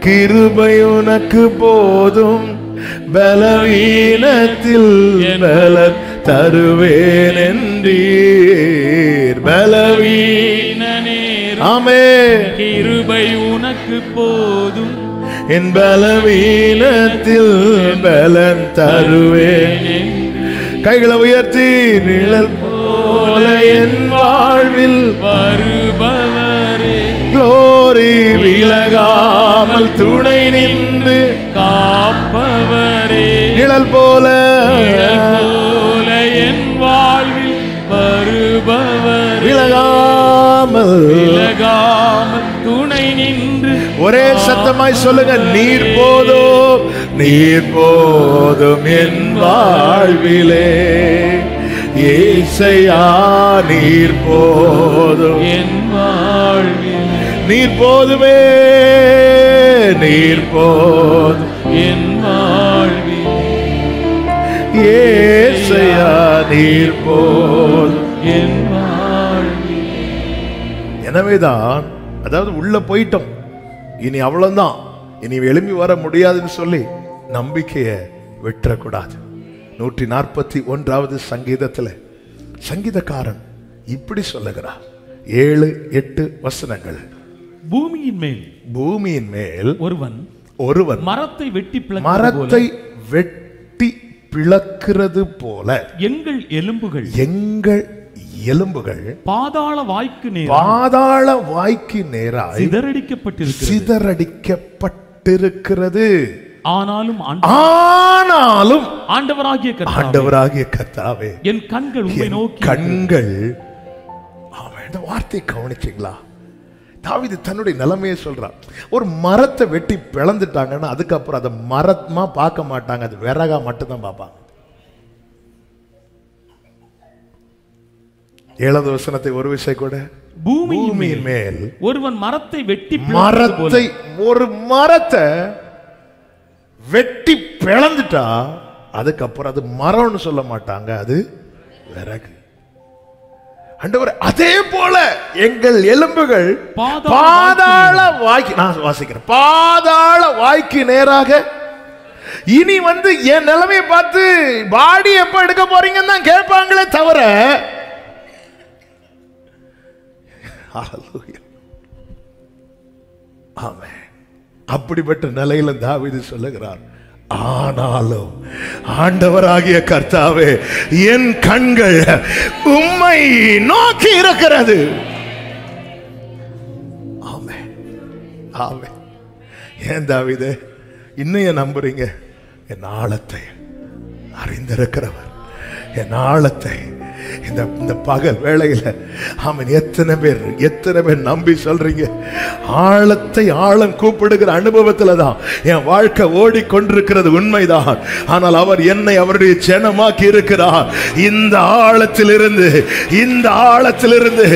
கிருபை உனக்கு போதும். பலவீனத்தில் பலன் தருவேன் என்றீர் பலவீன
நேரம்
ஆமே.
கிருபை உனக்கு போதும்.
என் பலவீனத்தில் பலன் தருவேன் கைகளை உயர்த்தி நிழல் போல என் வாழ்வில்
வருபவரே
குளோரி விலகாமல் துணை நின்று
காப்பவரே.
நிழல் போல.
போல என் வாழ்வில் வருபவர்.
விலகாமல்.
விலகாமல் துணை நின்று
ஒரே சத்தமாய் சொல்லுங்க நீர் போதும் நீர் போதும் என் வாழ்விலே. ஏசையா நீர் போதும்.
என் வாழ்வில்.
நீர் போதுமே நீர் போதும்.
என்
ஏசையா நீர் போதும்.
என் வாழ்வில்
எனவேதான் அதாவது உள்ள போயிட்டோம். இனி அவ்வளவுதான். இனி எழும்பி வர முடியாதுன்னு சொல்லி நம்பிக்கையை விட்டுறக்கூடாது. நூற்றி நாற்பத்தி ஒன்றாவது சங்கீதத்தில் சங்கீதக்காரன் இப்படி சொல்லுகிறார். ஏழு எட்டு வசனங்கள்.
பூமியின் மேல்
பூமியின் மேல்
ஒருவன்
ஒருவன்
மரத்தை வெட்டி
மரத்தை வெட்டி பிளக்கிறது போல
எங்கள் எலும்புகள்
எங்கள் எலும்புகள்
பாதாள வாய்க்கு நேர்
பாதாள வாய்க்கு நேராய்
சிதறடிக்கப்பட்டிருக்கிறது.
சிதறடிக்கப்பட்டிருக்கிறது.
ஆனாலும்
ஆனாலும்
ஆண்டவராகிய
ஆண்டவராகிய கர்த்தாவே
என் கண்கள் உண்மை நோக்கி
கண்கள் ஆமா, இந்த வார்த்தையை கவனிச்சீங்களா தாவீது தன்னுடைய நிலைமையை சொல்றான். ஒரு மரத்தை வெட்டி பிளந்துட்டாங்கன்னா அதுக்கப்புறம் அதை மரமா பார்க்க மாட்டாங்க. அது விறகா மட்டும்தான் பார்ப்பாங்க. ஏழாவது வசனத்தை ஒரு விஷயம் கூட.
பூமியின்
மேல்
ஒருவன் மரத்தை வெட்டி
மரத்தை ஒரு மரத்தை வெட்டி பிளந்துட்டா அதுக்கப்புறம் அது மரம்னு சொல்ல மாட்டாங்க. அது விறகு. ஆண்டவர் அதே போல எங்கள் எலும்புகள்
பாதாள
வாய்க்கு நான் வாசிக்கிறேன். பாதாள வாய்க்கு நேராக. இனி வந்து என் நிலைமையை பார்த்து பாடி எப்ப எடுக்க போறீங்கன்னு தான் கேட்பாங்களே தவிர. ஆமென். அப்படிப்பட்ட நிலையில தாவீது சொல்லுகிறார். ஆனாலும் ஆண்டவராகிய கர்த்தாவே என் கண்கள் உம்மை நோக்கி இருக்கிறது. ஆமே ஆமே ஏன் தாவீது இன்னும் நம்புறீங்க? என் ஆழத்தை அறிந்திருக்கிறவர். என் ஆழத்தை இந்த இந்த பகல் வேளையில அவன் எத்தனை பேர் எத்தனை பேர் நம்பி சொல்றீங்க? ஆழத்தை ஆழம் கூப்பிடுகிற அனுபவத்தில் தான் என் வாழ்க்கை ஓடிக்கொண்டிருக்கிறது உண்மைதான். ஆனால் அவர் என்னை அவருடைய ஜனமாக்கி இருக்கிறார். இந்த ஆழத்திலிருந்து இந்த ஆழத்திலிருந்து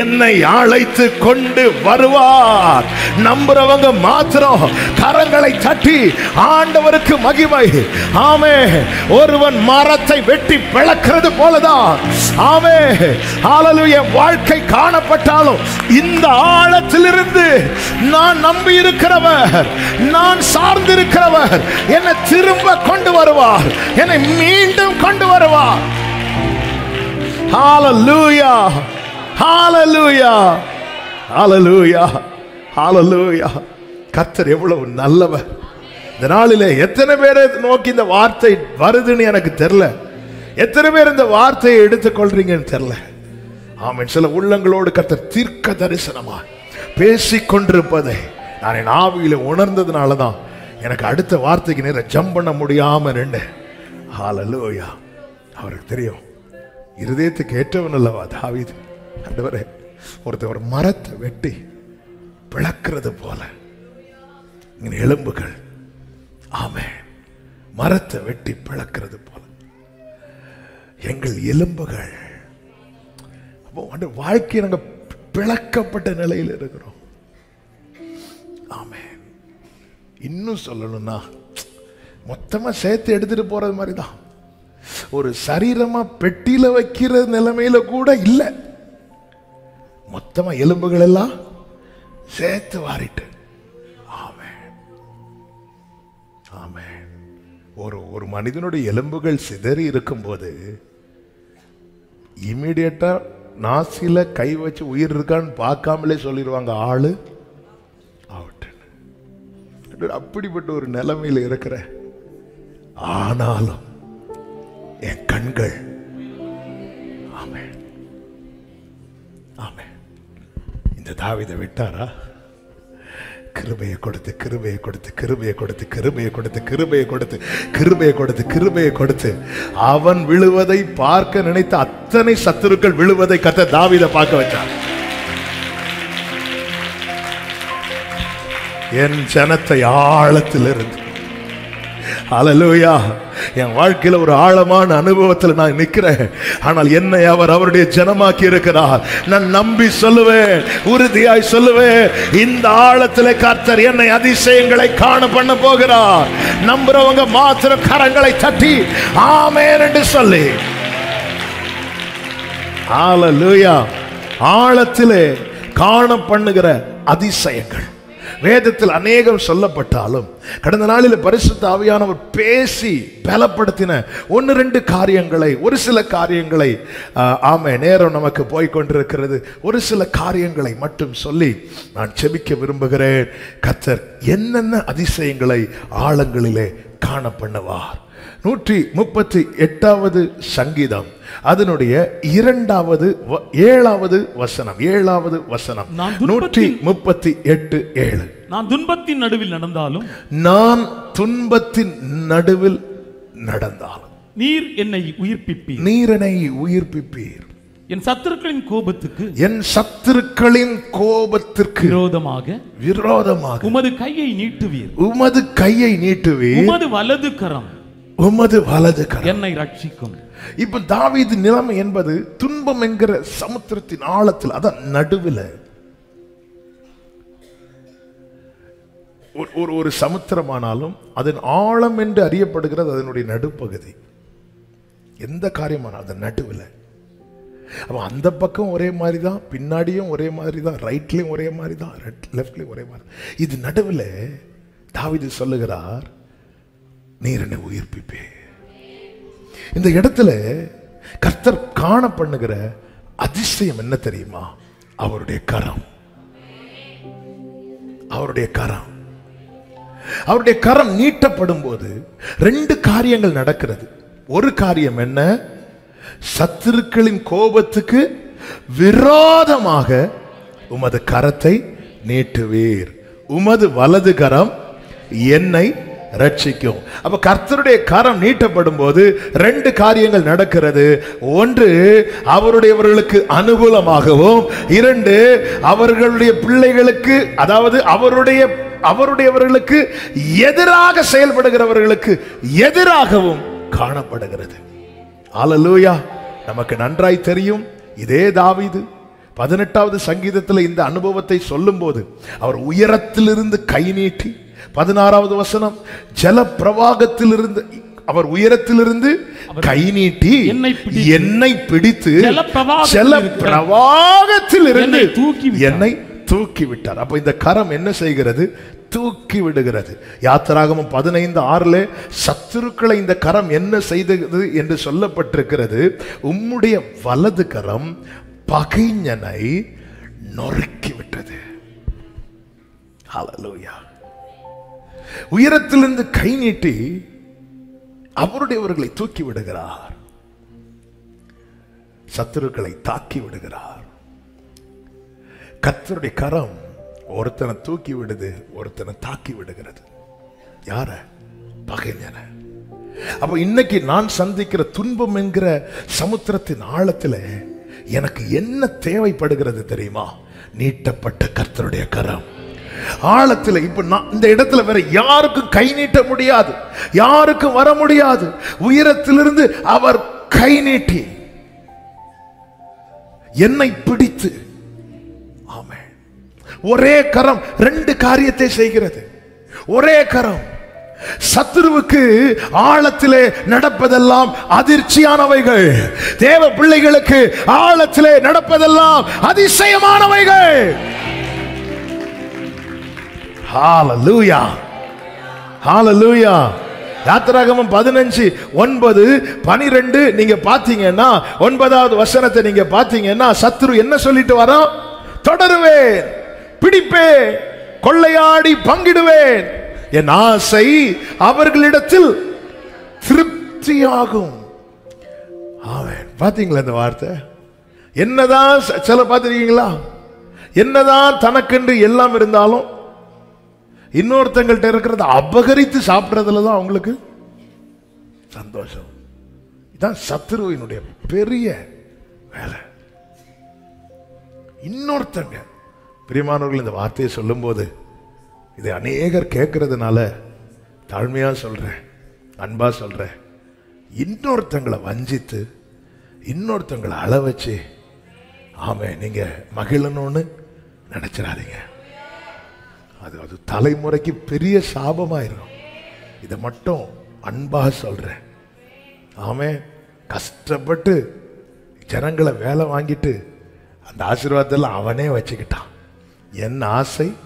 என்னை அழைத்து கொண்டு வருவார். நம்புறவங்க மாத்திரம் கரங்களை தட்டி ஆண்டவருக்கு மகிமை. ஆமே ஒருவன் மரத்தை வெட்டி பிளக்கிறது போலதான். ஆமே. ஹalleluya. வாழ்க்கை காணப்பட்டாலும் இந்த ஆழத்திலிருந்து நான் நம்பி இருக்கிறவர் நான் சார்ந்திருக்கிறவர் என்னை திரும்ப கொண்டு வருவார். என்னை மீண்டும் கொண்டு வருவார். ஹாலலூயா ஹாலலூயா ஹாலலூயா ஹாலலூயா கத்தர் எவ்வளவு நல்லவர். இந்த நாளிலே எத்தனை பேரை நோக்கி இந்த வார்த்தை வருதுன்னு எனக்கு தெரியல. எத்தனை பேர் இந்த வார்த்தையை எடுத்துக்கொள்றீங்கன்னு தெரியல. ஆமென். சில உள்ளங்களோடு கத்த தீர்க்க தரிசனமா பேசிக்கொண்டிருப்பதை நான் என் ஆவியில உணர்ந்ததுனால தான் எனக்கு அடுத்த வார்த்தைக்கு நேரம் ஜம்ப் பண்ண முடியாம நின்று ஹalleluya அவருக்கு தெரியும். இருதயத்துக்கு ஏற்றவன் அல்லவா தாவிது? அந்தவரே ஒருத்தர் ஒரு மரத்தை வெட்டி பிளக்கிறது போல இங்க எலும்புகள். ஆமே மரத்தை வெட்டி பிளக்கிறது போல. எங்கள் எலும்புகள். அப்போ அந்த வாழ்க்கை பிளக்கப்பட்ட நிலையில் இருக்கிறோம். ஆமே இன்னும் சொல்லணும்னா மொத்தமாக சேர்த்து எடுத்துட்டு போறது மாதிரி தான் ஒரு சரீரமா பெட்டியில வைக்கிற நிலைமையில கூட இல்லை. மொத்தமா எலும்புகள் எல்லாம் சேர்த்து வாரிட்டு. ஆமே ஆமே ஒரு ஒரு மனிதனுடைய எலும்புகள் சிதறி இருக்கும்போது இமீடியட்டா நாசில கை வச்சு உயிர் இருக்கான்னு பார்க்காமலே சொல்லிடுவாங்க ஆளு. அவுட் அப்படிப்பட்ட ஒரு நிலைமையில இருக்கிற? ஆனாலும் என் கண்கள் ஆமென். ஆமென். இந்த தாவிதை விட்டாரா? கிருபையை கொடுத்து கிருபையை கொடுத்து கிருபையை கொடுத்து கிருபையை கொடுத்து கிருபையை கொடுத்து கிருபையை கொடுத்து கிருபையை கொடுத்து. அவன் விழுவதை பார்க்க நினைத்த அத்தனை சத்துருக்கள் விழுவதை கத்த தாவித பார்க்க வச்சான் என் ஜனத்தை ஆழத்திலிருந்து அலலூயா என் வாழ்க்கையில ஒரு ஆழமான அனுபவத்தில் நான் நிற்கிறேன் ஆனால் என்னை அவர் அவருடைய ஜனமாக்கி இருக்கிறார். நான் நம்பி சொல்லுவேன் உறுதியாய் சொல்லுவேன். இந்த ஆழத்தில் கர்த்தர் என்னை அதிசயங்களை காண பண்ண போகிறார். நம்புறவங்க மாத்திரம் கரங்களை தட்டி ஆமேன் என்று சொல்லி. ஹalleluya ஆழத்திலே காண பண்ணுகிற அதிசயங்கள். வேதத்தில் அநேகம் சொல்லப்பட்டாலும் கடந்த நாளில் பரிசுத்த ஆவியானவர் பேசி பலப்படுத்தின ஒன்று ரெண்டு காரியங்களை ஒரு சில காரியங்களை ஆஹ், நேரம் நமக்கு போய்கொண்டிருக்கிறது. ஒரு சில காரியங்களை மட்டும் சொல்லி நான் செபிக்க விரும்புகிறேன். கத்தர் என்னென்ன அதிசயங்களை ஆழங்களிலே காண பண்ணுவார் நூற்றி முப்பத்தி எட்டாவது சங்கீதம். அதனுடைய இரண்டாவது ஏழாவது வசனம் ஏழாவது வசனம். நூற்றி முப்பத்தி எட்டு ஏழு.
நான் துன்பத்தின் நடுவில் நடந்தாலும்
நான் துன்பத்தின் நடுவில் நடந்தாலும்.
நீர் என்னை உயிர்ப்பிப்பீர்.
நீரனை உயிர்ப்பிப்பீர்.
என் சத்துருக்களின் கோபத்துக்கு
என் சத்துருக்களின் கோபத்திற்கு
விரோதமாக
விரோதமாக
உமது கையை நீட்டுவீர்.
உமது கையை நீட்டுவீர்.
உமது வலது கரம்
உமது வலது
என்னை ரட்சிக்கும்
இப்ப தாவீது நிலைமை என்பது துன்பம் என்கிற சமுத்திரத்தின் ஆழத்தில் அதான் நடுவில். ஒரு- ஒரு சமுத்திரமானாலும் அதன் ஆழம் என்று அறியப்படுகிறது அதனுடைய நடுப்பகுதி. எந்த காரியமானாலும் அதன் நடுவில். அப்ப அந்த பக்கம் ஒரே மாதிரி தான் பின்னாடியும் ஒரே மாதிரி தான் ரைட்லயும் ஒரே மாதிரி தான் லெஃப்ட்லயும் ஒரே மாதிரி. இது நடுவில் தாவீது சொல்லுகிறார் நீர் என்னை உயிர்ப்பிப்பே. இந்த இடத்துல கர்த்தர் காண பண்ணுகிற அதிசயம் என்ன தெரியுமா? அவருடைய கரம். அவருடைய கரம். அவருடைய கரம் நீட்டப்படும் போது ரெண்டு காரியங்கள் நடக்கிறது. ஒரு காரியம் என்ன? சத்துருக்களின் கோபத்துக்கு விரோதமாக உமது கரத்தை நீட்டுவீர். உமது வலது கரம் என்னை ரட்சிக்கும். அப்ப கர்த்தருடைய கரம் நீட்டப்படும் போது ரெண்டு காரியங்கள் நடக்கிறது. ஒன்று அவருடையவர்களுக்கு அனுகூலமாகவும் இரண்டு அவர்களுடைய பிள்ளைகளுக்கு அதாவது அவருடைய அவருடையவர்களுக்கு எதிராக செயல்படுகிறவர்களுக்கு எதிராகவும் காணப்படுகிறது. ஆலலூயா நமக்கு நன்றாய் தெரியும். இதே தாவிது பதினெட்டாவது சங்கீதத்தில் இந்த அனுபவத்தை சொல்லும்போது அவர் உயரத்திலிருந்து கை நீட்டி பதினாறாவது வசனம் ஜல பிரவாகத்திலிருந்து அவர் உயரத்திலிருந்து கை நீட்டி
என்னை பிடித்து,
ஜல பிரவாகத்தில் இருந்து
என்னை தூக்கி விட்டார்.
அப்ப இந்த கரம் என்ன செய்கிறது? தூக்கி விடுகிறது. யாத்திராகமம் பதினைந்து ஆறுல சத்துருக்களை இந்த கரம் என்ன செய்தது? என்று சொல்லப்பட்டிருக்கிறது. உம்முடைய வலது கரம் பகைஞனை நொறுக்கி விட்டது. ஹalleluya. உயரத்திலிருந்து கை நீட்டி அவருடையவர்களை தூக்கி விடுகிறார். சத்துருக்களை தாக்கி விடுகிறார். கர்த்தருடைய கரம் ஒருத்தனை தூக்கி விடுது ஒருத்தனை தாக்கி விடுகிறது. யார? பகைஞனை. அப்ப இன்னைக்கு நான் சந்திக்கிற துன்பம் என்கிற சமுத்திரத்தின் ஆழத்துல எனக்கு என்ன தேவைப்படுகிறது தெரியுமா? நீட்டப்பட்ட கர்த்தருடைய கரம். ஆழத்துல இப்போ நான் இந்த இடத்துல வேற யாருக்கும் கை நீட்ட முடியாது. யாருக்கும் வர முடியாது. உயரத்திலிருந்து அவர் கை நீட்டி என்னை பிடித்து. ஆமே ஒரே கரம் ரெண்டு காரியத்தை செய்கிறது. ஒரே கரம். சத்துருவுக்கு ஆழத்திலே நடப்பதெல்லாம் அதிர்ச்சியானவைகள். தேவ பிள்ளைகளுக்கு ஆழத்திலே நடப்பதெல்லாம் அதிசயமானவைகள். ஹாலலூயா ஹாலலூயா யாத்திராகமம் பதினஞ்சு ஒன்பது பனிரெண்டு நீங்க பாத்தீங்கன்னா ஒன்பதாவது வசனத்தை நீங்க பாத்தீங்கன்னா சத்ரு என்ன சொல்லிட்டு வரோம் தொடருவேன் பிடிப்பேன் கொள்ளையாடி பங்கிடுவேன். என் ஆசை அவர்களிடத்தில் திருப்தியாகும். ஆமென். பாத்தீங்களா இந்த வார்த்தை? என்னதான் ச- சில பார்த்துருக்கீங்களா என்னதான் தனக்கென்று எல்லாம் இருந்தாலும் இன்னொருத்தங்கள்ட்ட இருக்கிறத அபகரித்து சாப்பிட்றதுல தான் அவங்களுக்கு சந்தோஷம். இதான் சத்ருவினுடைய பெரிய வேலை. இன்னொருத்தங்க பிரியமானவர்கள் இந்த வார்த்தையை சொல்லும்போது இதை அநேகர் கேட்கறதுனால தாழ்மையாக சொல்கிறேன் அன்பாக சொல்கிறேன் இன்னொருத்தங்களை வஞ்சித்து இன்னொருத்தங்களை அள வச்சு நீங்கள் நீங்க மகிழணும்னு நினச்சிடாதீங்க. அது அது தலைமுறைக்கு பெரிய சாபமாயிரும். இதை மட்டும் அன்பாக சொல்கிறேன் ஆமே கஷ்டப்பட்டு ஜனங்களை வேலை வாங்கிட்டு அந்த ஆசீர்வாதத்தில் அவனே வச்சுக்கிட்டான். என் ஆசை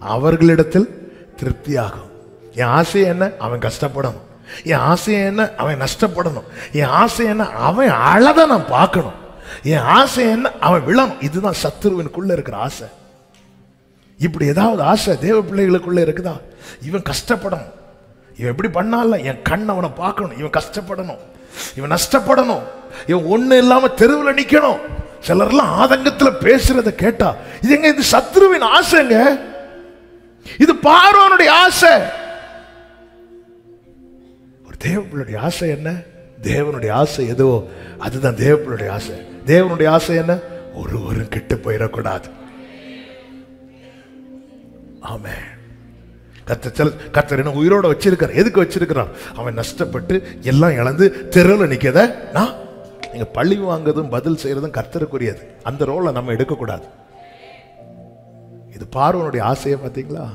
அவர்களிடத்தில் திருப்தியாகும். என் ஆசை என்ன? அவன் கஷ்டப்படணும். என் ஆசை என்ன? அவன் நஷ்டப்படணும். என் ஆசை என்ன? அவன் அழதை நான் பார்க்கணும். என் ஆசை என்ன? அவன் விழணும். இதுதான் சத்துருவனுக்குள்ள இருக்கிற ஆசை. இப்படி ஏதாவது ஆசை தேவ பிள்ளைகளுக்குள்ளே இருக்குதா? இவன் கஷ்டப்படணும். இவன் எப்படி பண்ணால என் கண் அவனை பார்க்கணும். இவன் கஷ்டப்படணும். இவன் நஷ்டப்படணும். இவன் ஒன்றும் இல்லாமல் தெருவில் நிற்கணும் சிலர்லாம் ஆதங்கத்தில் பேசுறத கேட்டா இது எங்க இது சத்ருவின் ஆசைங்க? இது பார்வனுடைய ஆசை. ஒரு தேவப்பிள்ளுடைய ஆசை என்ன? தேவனுடைய ஆசை எதுவோ அதுதான் தேவப்பிள்ளுடைய ஆசை. தேவனுடைய ஆசை என்ன? ஒருவரும் கெட்டு போயிடக்கூடாது. ஆமே கத்த சில கத்தர் என்ன உயிரோட வச்சிருக்கார். எதுக்கு வச்சிருக்கிறார்? அவன் நஷ்டப்பட்டு எல்லாம் இழந்து தெருவில் நிற்கத நான் நீங்கள் பழி வாங்குறதும் பதில் செய்கிறதும் கத்தருக்குரியது அந்த ரோலை நம்ம எடுக்கக்கூடாது. இது பார்வனுடைய ஆசையை பார்த்தீங்களா?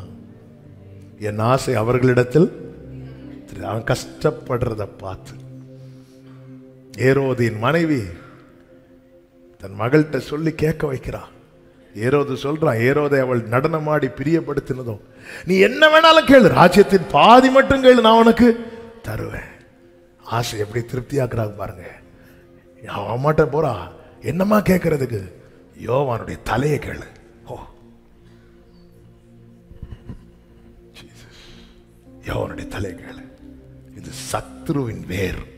என் ஆசை அவர்களிடத்தில் அவன் கஷ்டப்படுறத பார்த்து. ஏரோதியின் மனைவி தன் மகள்கிட்ட சொல்லி கேட்க வைக்கிறான் ஏரோது சொல்றான் ஏரோதை அவள் நடனமாடி பிரியப்படுத்தினதும் நீ என்ன வேணாலும் கேளு ராஜ்யத்தின் பாதி மட்டும் கேளு நான் உனக்கு தருவேன். ஆசை எப்படி திருப்தியாக்குறாங்க பாருங்க. அவன் போறா என்னம்மா கேட்கறதுக்கு யோவானுடைய தலையை கேளு. ஓ. Jesus. யோவானுடைய தலையை கேளு. இது சத்ருவின் வேர்.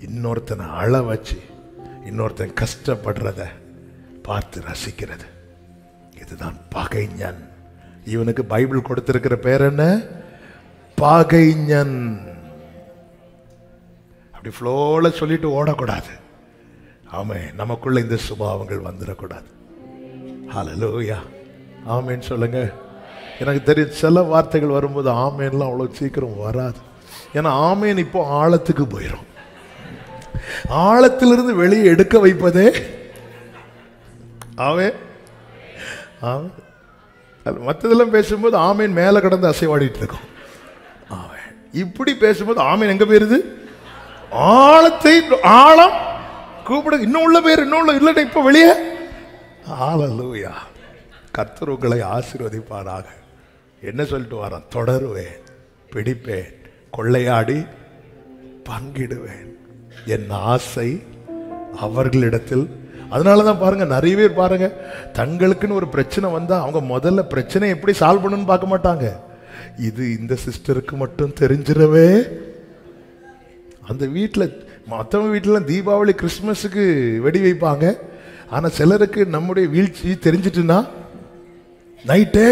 இன்னொருத்தனை அழ வச்சு இன்னொருத்தன் கஷ்டப்படுறத பார்த்து ரசிக்கிறது. இதுதான் பகைஞன் இவனுக்கு பைபிள் கொடுத்திருக்கிற பேர் என்ன? பகைஞன் அப்படி ஃப்ளோல சொல்லிட்டு ஓடக்கூடாது. ஆமே நமக்குள்ள இந்த சுபாவங்கள் வந்துடக்கூடாது. ஹலலோயா ஆமேன்னு சொல்லுங்க. எனக்கு தெரியும் சில வார்த்தைகள் வரும்போது ஆமேன்லாம் அவ்வளோ சீக்கிரம் வராது. ஏன்னா ஆமேன் இப்போ ஆழத்துக்கு போயிடும் ஆழத்திலிருந்து வெளியே எடுக்க வைப்பதே ஆமே ஆமே அது மற்றதெல்லாம் பேசும்போது ஆமீன் மேலே கடந்து அசைவாடிட்டு இருக்கும். ஆவேன் இப்படி பேசும்போது ஆமீன் எங்கே போயிருது? ஆழத்தை ஆழம். கூப்பிடு இன்னும் உள்ள பேர் இன்னும் உள்ள இல்லைன்னா இப்போ வெளியே. ஆளலூயா கர்த்தர் உங்களை ஆசீர்வதிப்பாராக. என்ன சொல்லிட்டு வரான்? தொடருவேன் பிடிப்பேன் கொள்ளையாடி பங்கிடுவேன். என் ஆசை அவர்களிடத்தில் அதனால தான் பாருங்கள் நிறைய பேர் பாருங்கள் தங்களுக்குன்னு ஒரு பிரச்சனை வந்தால் அவங்க முதல்ல பிரச்சனை எப்படி சால்வ் பண்ணணும்னு பார்க்க மாட்டாங்க. இது இந்த சிஸ்டருக்கு மட்டும் தெரிஞ்சிடவே. அந்த வீட்டில் மற்றவங்க வீட்டிலலாம் தீபாவளி கிறிஸ்மஸுக்கு வெடி வைப்பாங்க. ஆனால் சிலருக்கு நம்முடைய வீழ்ச்சி தெரிஞ்சிட்டுன்னா நைட்டே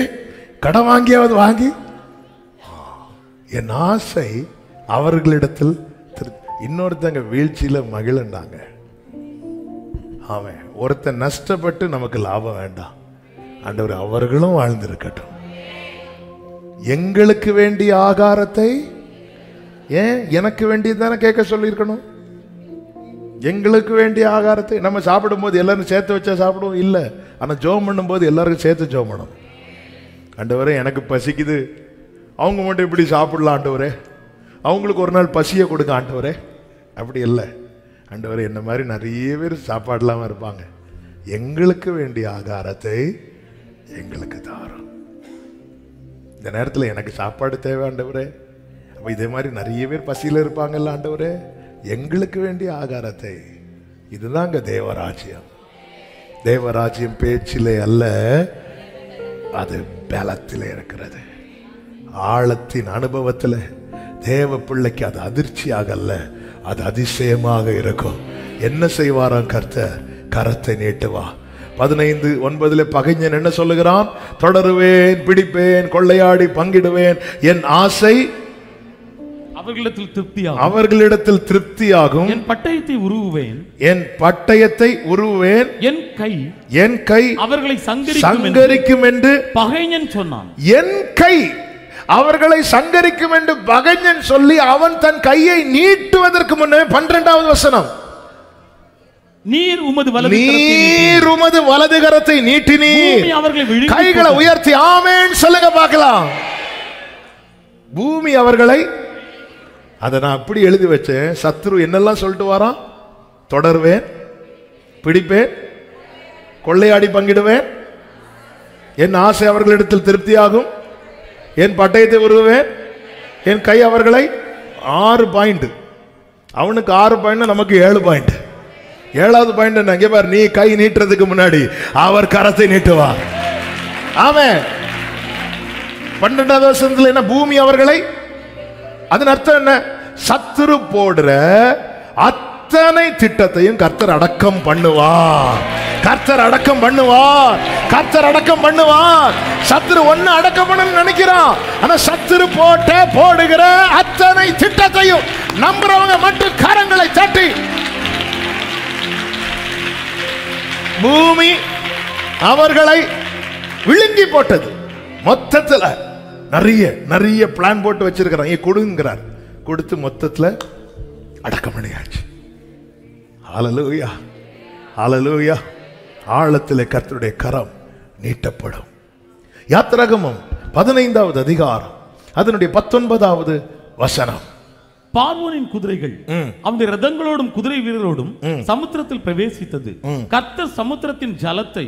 கடன் வாங்கியாவது வாங்கி என் ஆசை அவர்களிடத்தில் இன்னொருத்தங்க வீழ்ச்சியில் மகிழ்ந்தாங்க அவன் ஒருத்தன் நஷ்டப்பட்டு நமக்கு லாபம் வேண்டாம். ஆண்டவர் அவர்களும் வாழ்ந்திருக்கட்டும். எங்களுக்கு வேண்டிய ஆகாரத்தை ஏன் எனக்கு வேண்டியது தானே கேட்க சொல்லியிருக்கணும்? எங்களுக்கு வேண்டிய ஆகாரத்தை நம்ம சாப்பிடும்போது எல்லாரும் சேர்த்து வச்சா சாப்பிடுவோம்? இல்லை. ஆனால் ஜோம் பண்ணும்போது எல்லாருக்கும் சேர்த்து ஜோம் பண்ணணும். ஆண்டவரே எனக்கு பசிக்குது. அவங்க மட்டும் இப்படி சாப்பிடலாம் ஆண்டவரே. அவங்களுக்கு ஒரு நாள் பசியை கொடுங்க ஆண்டவரே. அப்படி இல்லை. ஆண்டவர் என்ன மாதிரி நிறைய பேர் சாப்பாடு இல்லாமல் இருப்பாங்க. எங்களுக்கு வேண்டிய ஆகாரத்தை எங்களுக்கு தாரும். இந்த நேரத்தில் எனக்கு சாப்பாடு தேவை ஆண்டவரே. அப்போ இதே மாதிரி நிறைய பேர் பசியில் இருப்பாங்கல்ல ஆண்டவரே. எங்களுக்கு வேண்டிய ஆகாரத்தை. இதுதாங்க தேவராஜ்யம். தேவராஜ்யம் பேச்சிலே அல்ல அது பலத்தில் இருக்கிறது. ஆழத்தின் அனுபவத்தில் தேவ பிள்ளைக்கு அது அதிர்ச்சியாக அல்ல. அது அதிசயமாக இருக்கும். என்ன செய்வாராம் கர்த்தர்? கரத்தை நீட்டுவா பதினைந்து ஒன்பதுல பகைஞன் என்ன சொல்லுகிறான்? தொடருவேன் பிடிப்பேன் கொள்ளையாடி பங்கிடுவேன். என் ஆசை
அவர்களிடத்தில் திருப்தியாகும்.
அவர்களிடத்தில் திருப்தியாகும்.
என் பட்டயத்தை உருவுவேன்.
என் பட்டயத்தை உருவேன்
என் கை
என் கை
அவர்களை சங்கரிக்கும் என்று
சங்கரிக்கும் என்று
பகைஞன் சொன்னான்.
என் கை அவர்களை சங்கரிக்கும் என்று பகைஞன் சொல்லி அவன் தன் கையை நீட்டுவதற்கு முன்னே பன்னிரெண்டாவது வசனம்.
நீர் உமது வலது
நீர் உமது வலது கரத்தை நீட்டினீர்.
அவர்களை
கைகளை. உயர்த்தி ஆமேன் சொல்லுங்க பார்க்கலாம். பூமி அவர்களை அதை நான் அப்படி எழுதி வச்சேன். சத்ரு என்னெல்லாம் சொல்லிட்டு வாரான்? தொடருவேன் பிடிப்பேன் கொள்ளையாடி பங்கிடுவேன். என் ஆசை அவர்களிடத்தில் திருப்தியாகும். என் பட்டயத்தை உருவேன் என் கை அவர்களை ஆறு பாயிண்ட் அவனுக்கு ஆறு பாயிண்ட் நமக்கு ஏழு பாயிண்ட் ஏழாவது பாயிண்ட் என்ன? இங்க பாரு நீ கை நீட்டுறதுக்கு முன்னாடி அவர் கரத்தை நீட்டுவார். ஆமென். பன்னெண்டாவது வருஷத்துல என்ன? பூமி அவர்களை அதன் அர்த்தம் என்ன? சத்துரு போடுற அத்தனை திட்டத்தையும் கர்த்தர் அடக்கம் பண்ணுவார். கர்த்தர் அடக்கம் பண்ணுவார். கர்த்தர் அடக்கம் பண்ணுவார். சத்துரு ஒண்ணு அடக்கம் பண்ணணும்னு நினைக்கிறான். ஆனா சத்துரு போட்ட போடுகிற அத்தனை திட்டத்தையும் நம்புறவங்க மட்டும் கரங்களை தட்டி. பூமி அவர்களை விழுங்கி போட்டது. மொத்தத்துல நிறைய நிறைய பிளான் போட்டு வச்சிருக்கிறான். கொடுங்கிறார். கொடுத்து மொத்தத்துல அடக்கம் பண்ணியாச்சு. ஹalleluya ஹalleluya ஆழத்திலே கர்த்தருடைய கரம் நீட்டப்படும். யாத்திராகமம் பதினைந்தாவது அதிகாரம் அதனுடைய பத்தொன்பதாவது வசனம்.
பார்வோனின் குதிரைகள் அவனுடைய ரதங்களோடும் குதிரை வீரரோடும் சமுத்திரத்தில் பிரவேசித்தது. கர்த்தர் சமுத்திரத்தின் ஜலத்தை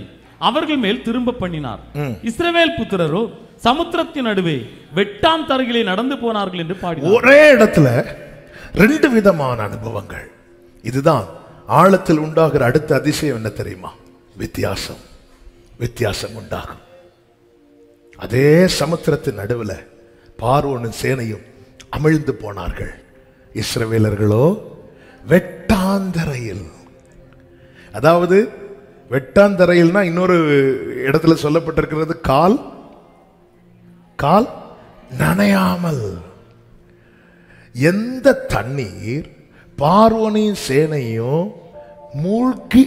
அவர்கள் மேல் திரும்ப பண்ணினார். இஸ்ரவேல் புத்திரரோ சமுத்திரத்தின் நடுவே வெட்டாம் தரையிலே நடந்து போனார்கள் என்று பாடினார்.
ஒரே இடத்துல ரெண்டு விதமான அனுபவங்கள். இதுதான் ஆழத்தில் உண்டாகிற அடுத்த அதிசயம் என்ன தெரியுமா? வித்தியாசம். வித்தியாசம் உண்டாகும். அதே சமுத்திரத்தின் நடுவில் பார்வனின் சேனையும் அமிழ்ந்து போனார்கள். இஸ்ரவேலர்களோ வெட்டாந்தரையில். அதாவது வெட்டாந்தரையில்னா இன்னொரு இடத்துல சொல்லப்பட்டிருக்கிறது கால். கால் நனையாமல். எந்த தண்ணீர் பார்வனின் சேனையும் மூழ்கி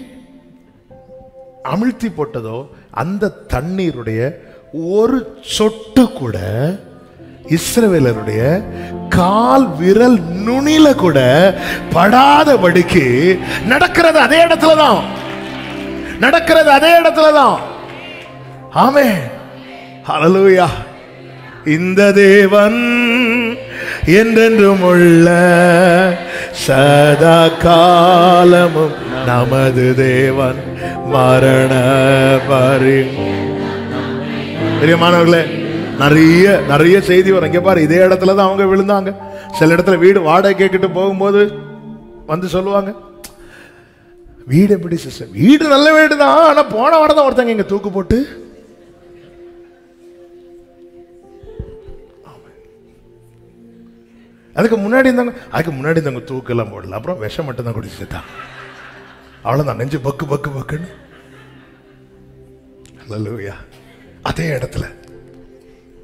அமிழ்த்தி போட்டதோ அந்த தண்ணீருடைய ஒரு சொட்டு கூட இஸ்ரவேலருடைய கால் விரல் நுனில கூட படாதபடிக்கு நடக்கிறது அதே இடத்துல தான் நடக்கிறது அதே இடத்துல தான் ஆமே ஹalleluya. இந்த தேவன் என்றென்றும் உள்ள சதா காலமும் நமது தேவன் மரண பரி பிரியமானவர்களே நிறைய நிறைய செய்தி வரும். இங்கே பாரு இதே இடத்துல தான் அவங்க விழுந்தாங்க. சில இடத்துல வீடு வாடகை கேட்கிட்டு போகும்போது வந்து சொல்லுவாங்க வீடு எப்படி சிஸ்டர்? வீடு நல்ல வீடு தான். ஆனால் போன வாரம் தான் ஒருத்தங்க இங்கே தூக்கு போட்டு அதுக்கு முன்னாடி இருந்தாங்க அதுக்கு முன்னாடி இருந்தாங்க தூக்கெல்லாம் போடல. அப்புறம் விஷம் மட்டும் தான் குடிச்சு அவ்வளோதான் நெஞ்சு பக்கு பக்கு பக்குன்னு. அல்லேலூயா அதே இடத்துல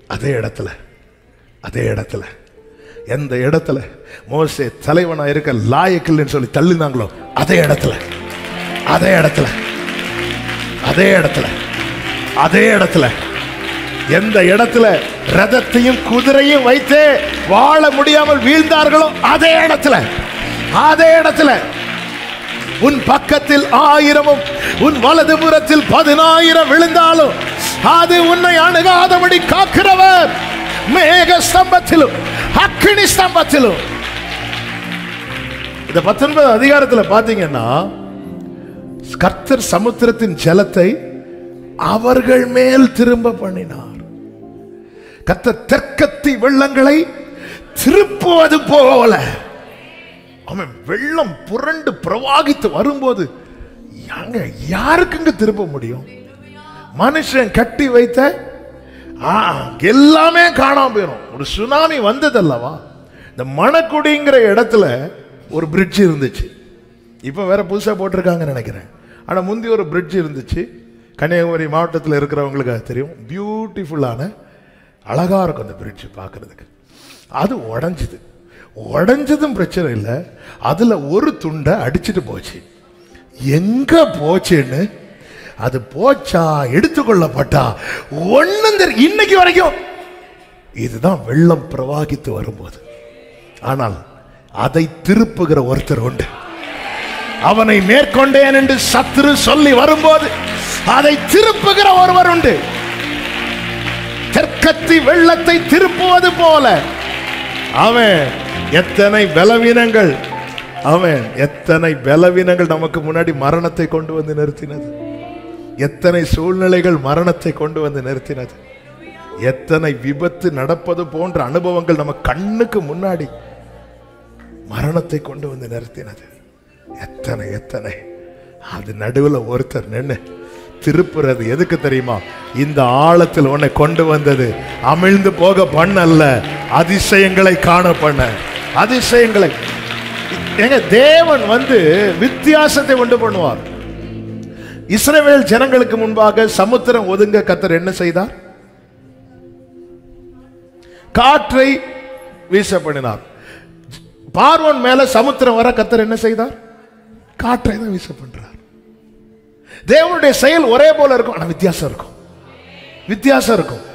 அதே இடத்துல அதே இடத்துல எந்த இடத்துல மோசே தலைவனா இருக்க லாயக்கில்லைன்னு சொல்லி தள்ளினாங்களோ அதே இடத்துல அதே இடத்துல அதே இடத்துல அதே இடத்துல எந்த இடத்துல ரதத்தையும் குதிரையும் வைத்து வாழ முடியாமல் வீழ்ந்தார்களோ அதே இடத்துல அதே இடத்துல உன் பக்கத்தில் ஆயிரமும் உன் வலது புறத்தில் பதினாயிரம் விழுந்தாலும் அது உன்னை அணுகாதபடி காக்கிறவர். மேக ஸ்தம்பத்திலும் அக்கினி ஸ்தம்பத்திலும். இந்த பத்தொன்பது அதிகாரத்துல பார்த்தீங்கன்னா கர்த்தர் சமுத்திரத்தின் ஜலத்தை அவர்கள் மேல் திரும்ப பண்ணினார். கர்த்தர் தெற்கத்தி வெள்ளங்களை திருப்புவது போல அவன் வெள்ளம் புரண்டு பிரவாகித்து வரும்போது அங்க யாருக்குங்க திரும்ப முடியும்? மனுஷன் கட்டி வைத்த ஆ, எல்லாமே காணாம போயிடும் ஒரு சுனாமி வந்தது அல்லவா இந்த மணக்குடிங்கிற இடத்துல ஒரு பிரிட்ஜ் இருந்துச்சு. இப்போ வேற புதுசாக போட்டிருக்காங்கன்னு நினைக்கிறேன். ஆனால் முந்தி ஒரு பிரிட்ஜ் இருந்துச்சு. கன்னியாகுமரி மாவட்டத்தில் இருக்கிறவங்களுக்கு அது தெரியும். பியூட்டிஃபுல்லான அழகாக இருக்கும் அந்த பிரிட்ஜ் பார்க்குறதுக்கு அது உடஞ்சிது. உடஞ்சதும் பிரச்சனை இல்லை. அதில் ஒரு துண்டை அடிச்சிட்டு போச்சு. எங்கே போச்சுன்னு? அது போச்சா எடுத்துக்கொள்ளப்பட்டா? ஒண்ணும் தெரி- இன்னைக்கு வரைக்கும். இதுதான் வெள்ளம் பிரவாகித்து வரும்போது. ஆனால் அதை திருப்புகிற ஒருத்தர் உண்டு. அவனை மேற்கொண்டேன் என்று சத்துரு சொல்லி வரும்போது அதை திருப்புகிற ஒருவர் உண்டு. தெற்கத்தி வெள்ளத்தை திருப்புவது போல அவன் எத்தனை பலவீனங்கள்? அவன் எத்தனை பலவீனங்கள் நமக்கு முன்னாடி மரணத்தை கொண்டு வந்து நிறுத்தினது? எத்தனை சூழ்நிலைகள் மரணத்தை கொண்டு வந்து நிறுத்தினது? எத்தனை விபத்து நடப்பது போன்ற அனுபவங்கள் நம்ம கண்ணுக்கு முன்னாடி மரணத்தை கொண்டு வந்து நிறுத்தினது? எத்தனை எத்தனை? அது நடுவில் ஒருத்தர் நின்று திருப்புறது எதுக்கு தெரியுமா? இந்த ஆழத்தில் உன்னை கொண்டு வந்தது. அமிழ்ந்து போக பண்ணல்ல அதிசயங்களை காண பண்ண. அதிசயங்களை. ஏங்க தேவன் வந்து வித்தியாசத்தை உண்டு பண்ணுவார். இஸ்ரவேல் ஜனங்களுக்கு முன்பாக சமுத்திரம் ஒதுங்க கத்தர் என்ன செய்தார்? காற்றை வீச பண்ணினார் பார்வன் மேல சமுத்திரம் வர கத்தர் என்ன செய்தார்? காற்றை தான் வீச பண்றார் தேவனுடைய செயல் ஒரே போல இருக்கும். ஆனா வித்தியாசம் இருக்கும். வித்தியாசம் இருக்கும்.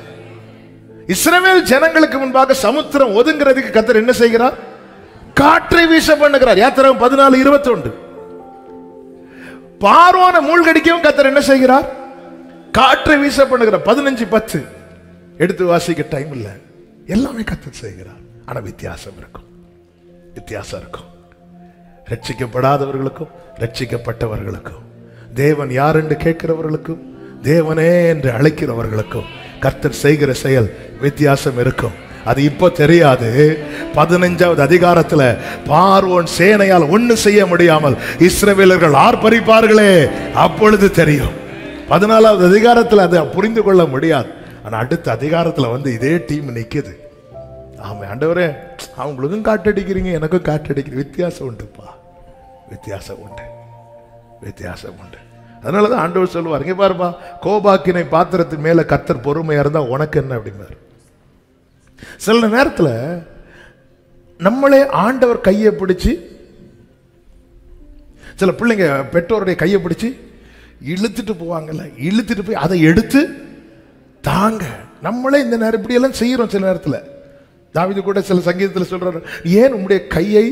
இஸ்ரவேல் ஜனங்களுக்கு முன்பாக சமுத்திரம் ஒதுங்கிறதுக்கு கத்தர் என்ன செய்கிறார்? காற்றை வீச பண்ணுகிறார். யாத்திரம் பதினாலு இருபத்தி ஒன்று பார்வோன மூழ்கடிக்கவும் கத்தர் என்ன செய்கிறார்? காற்றை வீச பண்ணுகிறார். பதினஞ்சு பத்து. எடுத்து வாசிக்க டைம் இல்ல. எல்லாமே கத்தர் செய்கிறார். ஆனா வித்தியாசம் இருக்கும். வித்தியாசம் இருக்கும். ரட்சிக்கப்படாதவர்களுக்கும் ரட்சிக்கப்பட்டவர்களுக்கும். தேவன் யார் என்று கேட்கிறவர்களுக்கும் தேவனே என்று அழைக்கிறவர்களுக்கும் கர்த்தர் செய்கிற செயல் வித்தியாசம் இருக்கும். அது இப்போ தெரியாது. பதினஞ்சாவது அதிகாரத்தில் பார்வோன் சேனையால் ஒன்று செய்ய முடியாமல் இஸ்ரவேலர்கள் ஆர்ப்பரிப்பார்களே அப்பொழுது தெரியும். பதினாலாவது அதிகாரத்தில் அதை புரிந்து கொள்ள முடியாது. ஆனால் அடுத்த அதிகாரத்தில் வந்து இதே டீம் நிற்குது ஆமாம் ஆண்டவரே அவங்களுக்கும் காட்டடிக்கிறீங்க எனக்கும் காட்டடிக்கிறீங்க. வித்தியாசம் உண்டுப்பா. வித்தியாசம் உண்டு. வித்தியாசம் உண்டு. அதனால தான் ஆண்டவர் சொல்லுவார் இங்கே பாருப்பா கோபாக்கினை பாத்திரத்து மேலே கர்த்தர் பொறுமையாக இருந்தால் உனக்கு என்ன? அப்படிம்பாரு சில நேரத்தில் நம்மளே ஆண்டவர் கையை பிடிச்சி சில பிள்ளைங்க பெற்றோருடைய கையை பிடிச்சி இழுத்துட்டு போவாங்கல்ல இழுத்துட்டு போய் அதை எடுத்து தாங்க. நம்மளே இந்த நேரம் இப்படியெல்லாம் செய்கிறோம் சில நேரத்தில். தாவிது கூட சில சங்கீதத்தில் சொல்கிறார் ஏன் உங்களுடைய கையை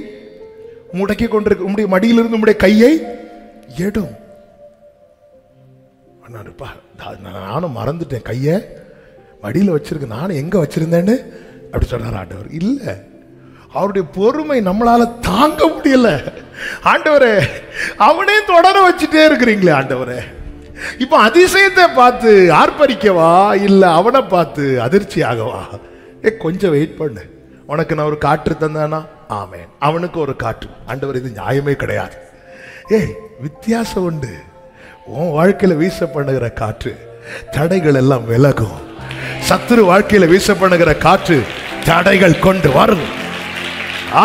முடக்கி கொண்டிருக்கு உங்களுடைய மடியிலிருந்து உங்களுடைய கையை எடும்? அண்ணாருப்பா, நானும் மறந்துட்டேன். கையை மடியில் வச்சுருக்கேன் நானும் எங்கே வச்சுருந்தேன்னு? அப்படி சொன்னார் ஆண்டவர். இல்லை. அவருடைய பொறுமை நம்மளால் தாங்க முடியல. ஆண்டவரே அவனே தொடர வச்சுட்டே இருக்கிறீங்களே ஆண்டவரே. இப்போ அதிசயத்தை பார்த்து ஆர்ப்பரிக்கவா? இல்லை அவனை பார்த்து அதிர்ச்சி ஆகவா ஏ கொஞ்சம் வெயிட் பண்ணு. உனக்கு நான் ஒரு காற்று தந்தானா? ஆமேன். அவனுக்கு ஒரு காற்று. ஆண்டவர் இது நியாயமே கிடையாது. ஏய் வித்தியாசம் உண்டு. உன் வாழ்க்கையில வீச பண்ணுகிற காற்று தடைகள் எல்லாம் விலகும். சத்துரு வாழ்க்கையில வீச பண்ணுகிற காற்று தடைகள் கொண்டு வரும்.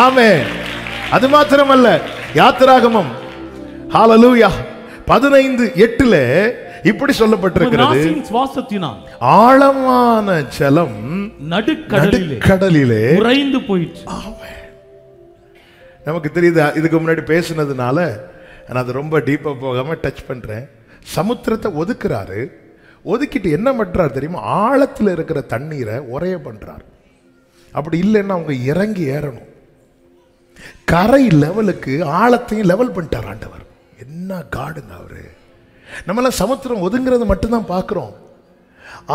ஆமே அது மாத்திரமல்ல யாத்திராகமம். ஹalleluya பதினைந்து எட்டுல இப்படி சொல்லப்பட்டிருக்கிறது.
சுவாசத்தினால்
ஆழமான ஜலம்
நடுக்கடலிலே உறைந்து போயிற்று.
நமக்கு தெரியுது? இதுக்கு முன்னாடி பேசுனதுனால நான் அதை ரொம்ப டீப்பாக போகாமல் டச் பண்ணுறேன் சமுத்திரத்தை ஒதுக்குறாரு. ஒதுக்கிட்டு என்ன பண்ணுறாரு தெரியுமா? ஆழத்தில் இருக்கிற தண்ணீரை உரைய பண்ணுறாரு அப்படி இல்லைன்னா அவங்க இறங்கி ஏறணும். கரை லெவலுக்கு ஆழத்தையும் லெவல் பண்ணிட்டார் ஆண்டவர். என்ன காடுங்க அவர். நம்மளாம் சமுத்திரம் ஒதுங்கிறது மட்டும்தான் பார்க்குறோம்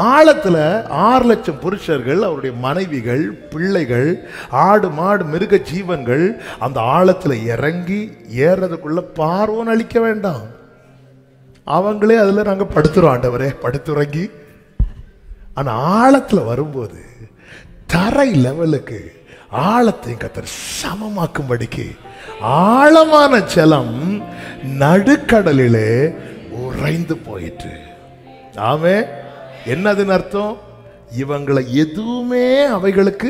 ஆழத்தில் ஆறு லட்சம் புருஷர்கள் அவருடைய மனைவிகள் பிள்ளைகள் ஆடு மாடு மிருக ஜீவன்கள் அந்த ஆழத்தில் இறங்கி ஏறதுக்குள்ள பார்வம் அழிக்க வேண்டாம். அவங்களே அதில் நாங்கள் படுத்துறோம் ஆண்டவரே படுத்துறங்கி. ஆனால் ஆழத்தில் வரும்போது தரை லெவலுக்கு ஆழத்தையும் கத்தர் சமமாக்கும்படிக்கு ஆழமான ஜலம் நடுக்கடலிலே உறைந்து போயிற்று. ஆமே என்னதுன்னு அர்த்தம்? இவங்களை எதுவுமே அவைகளுக்கு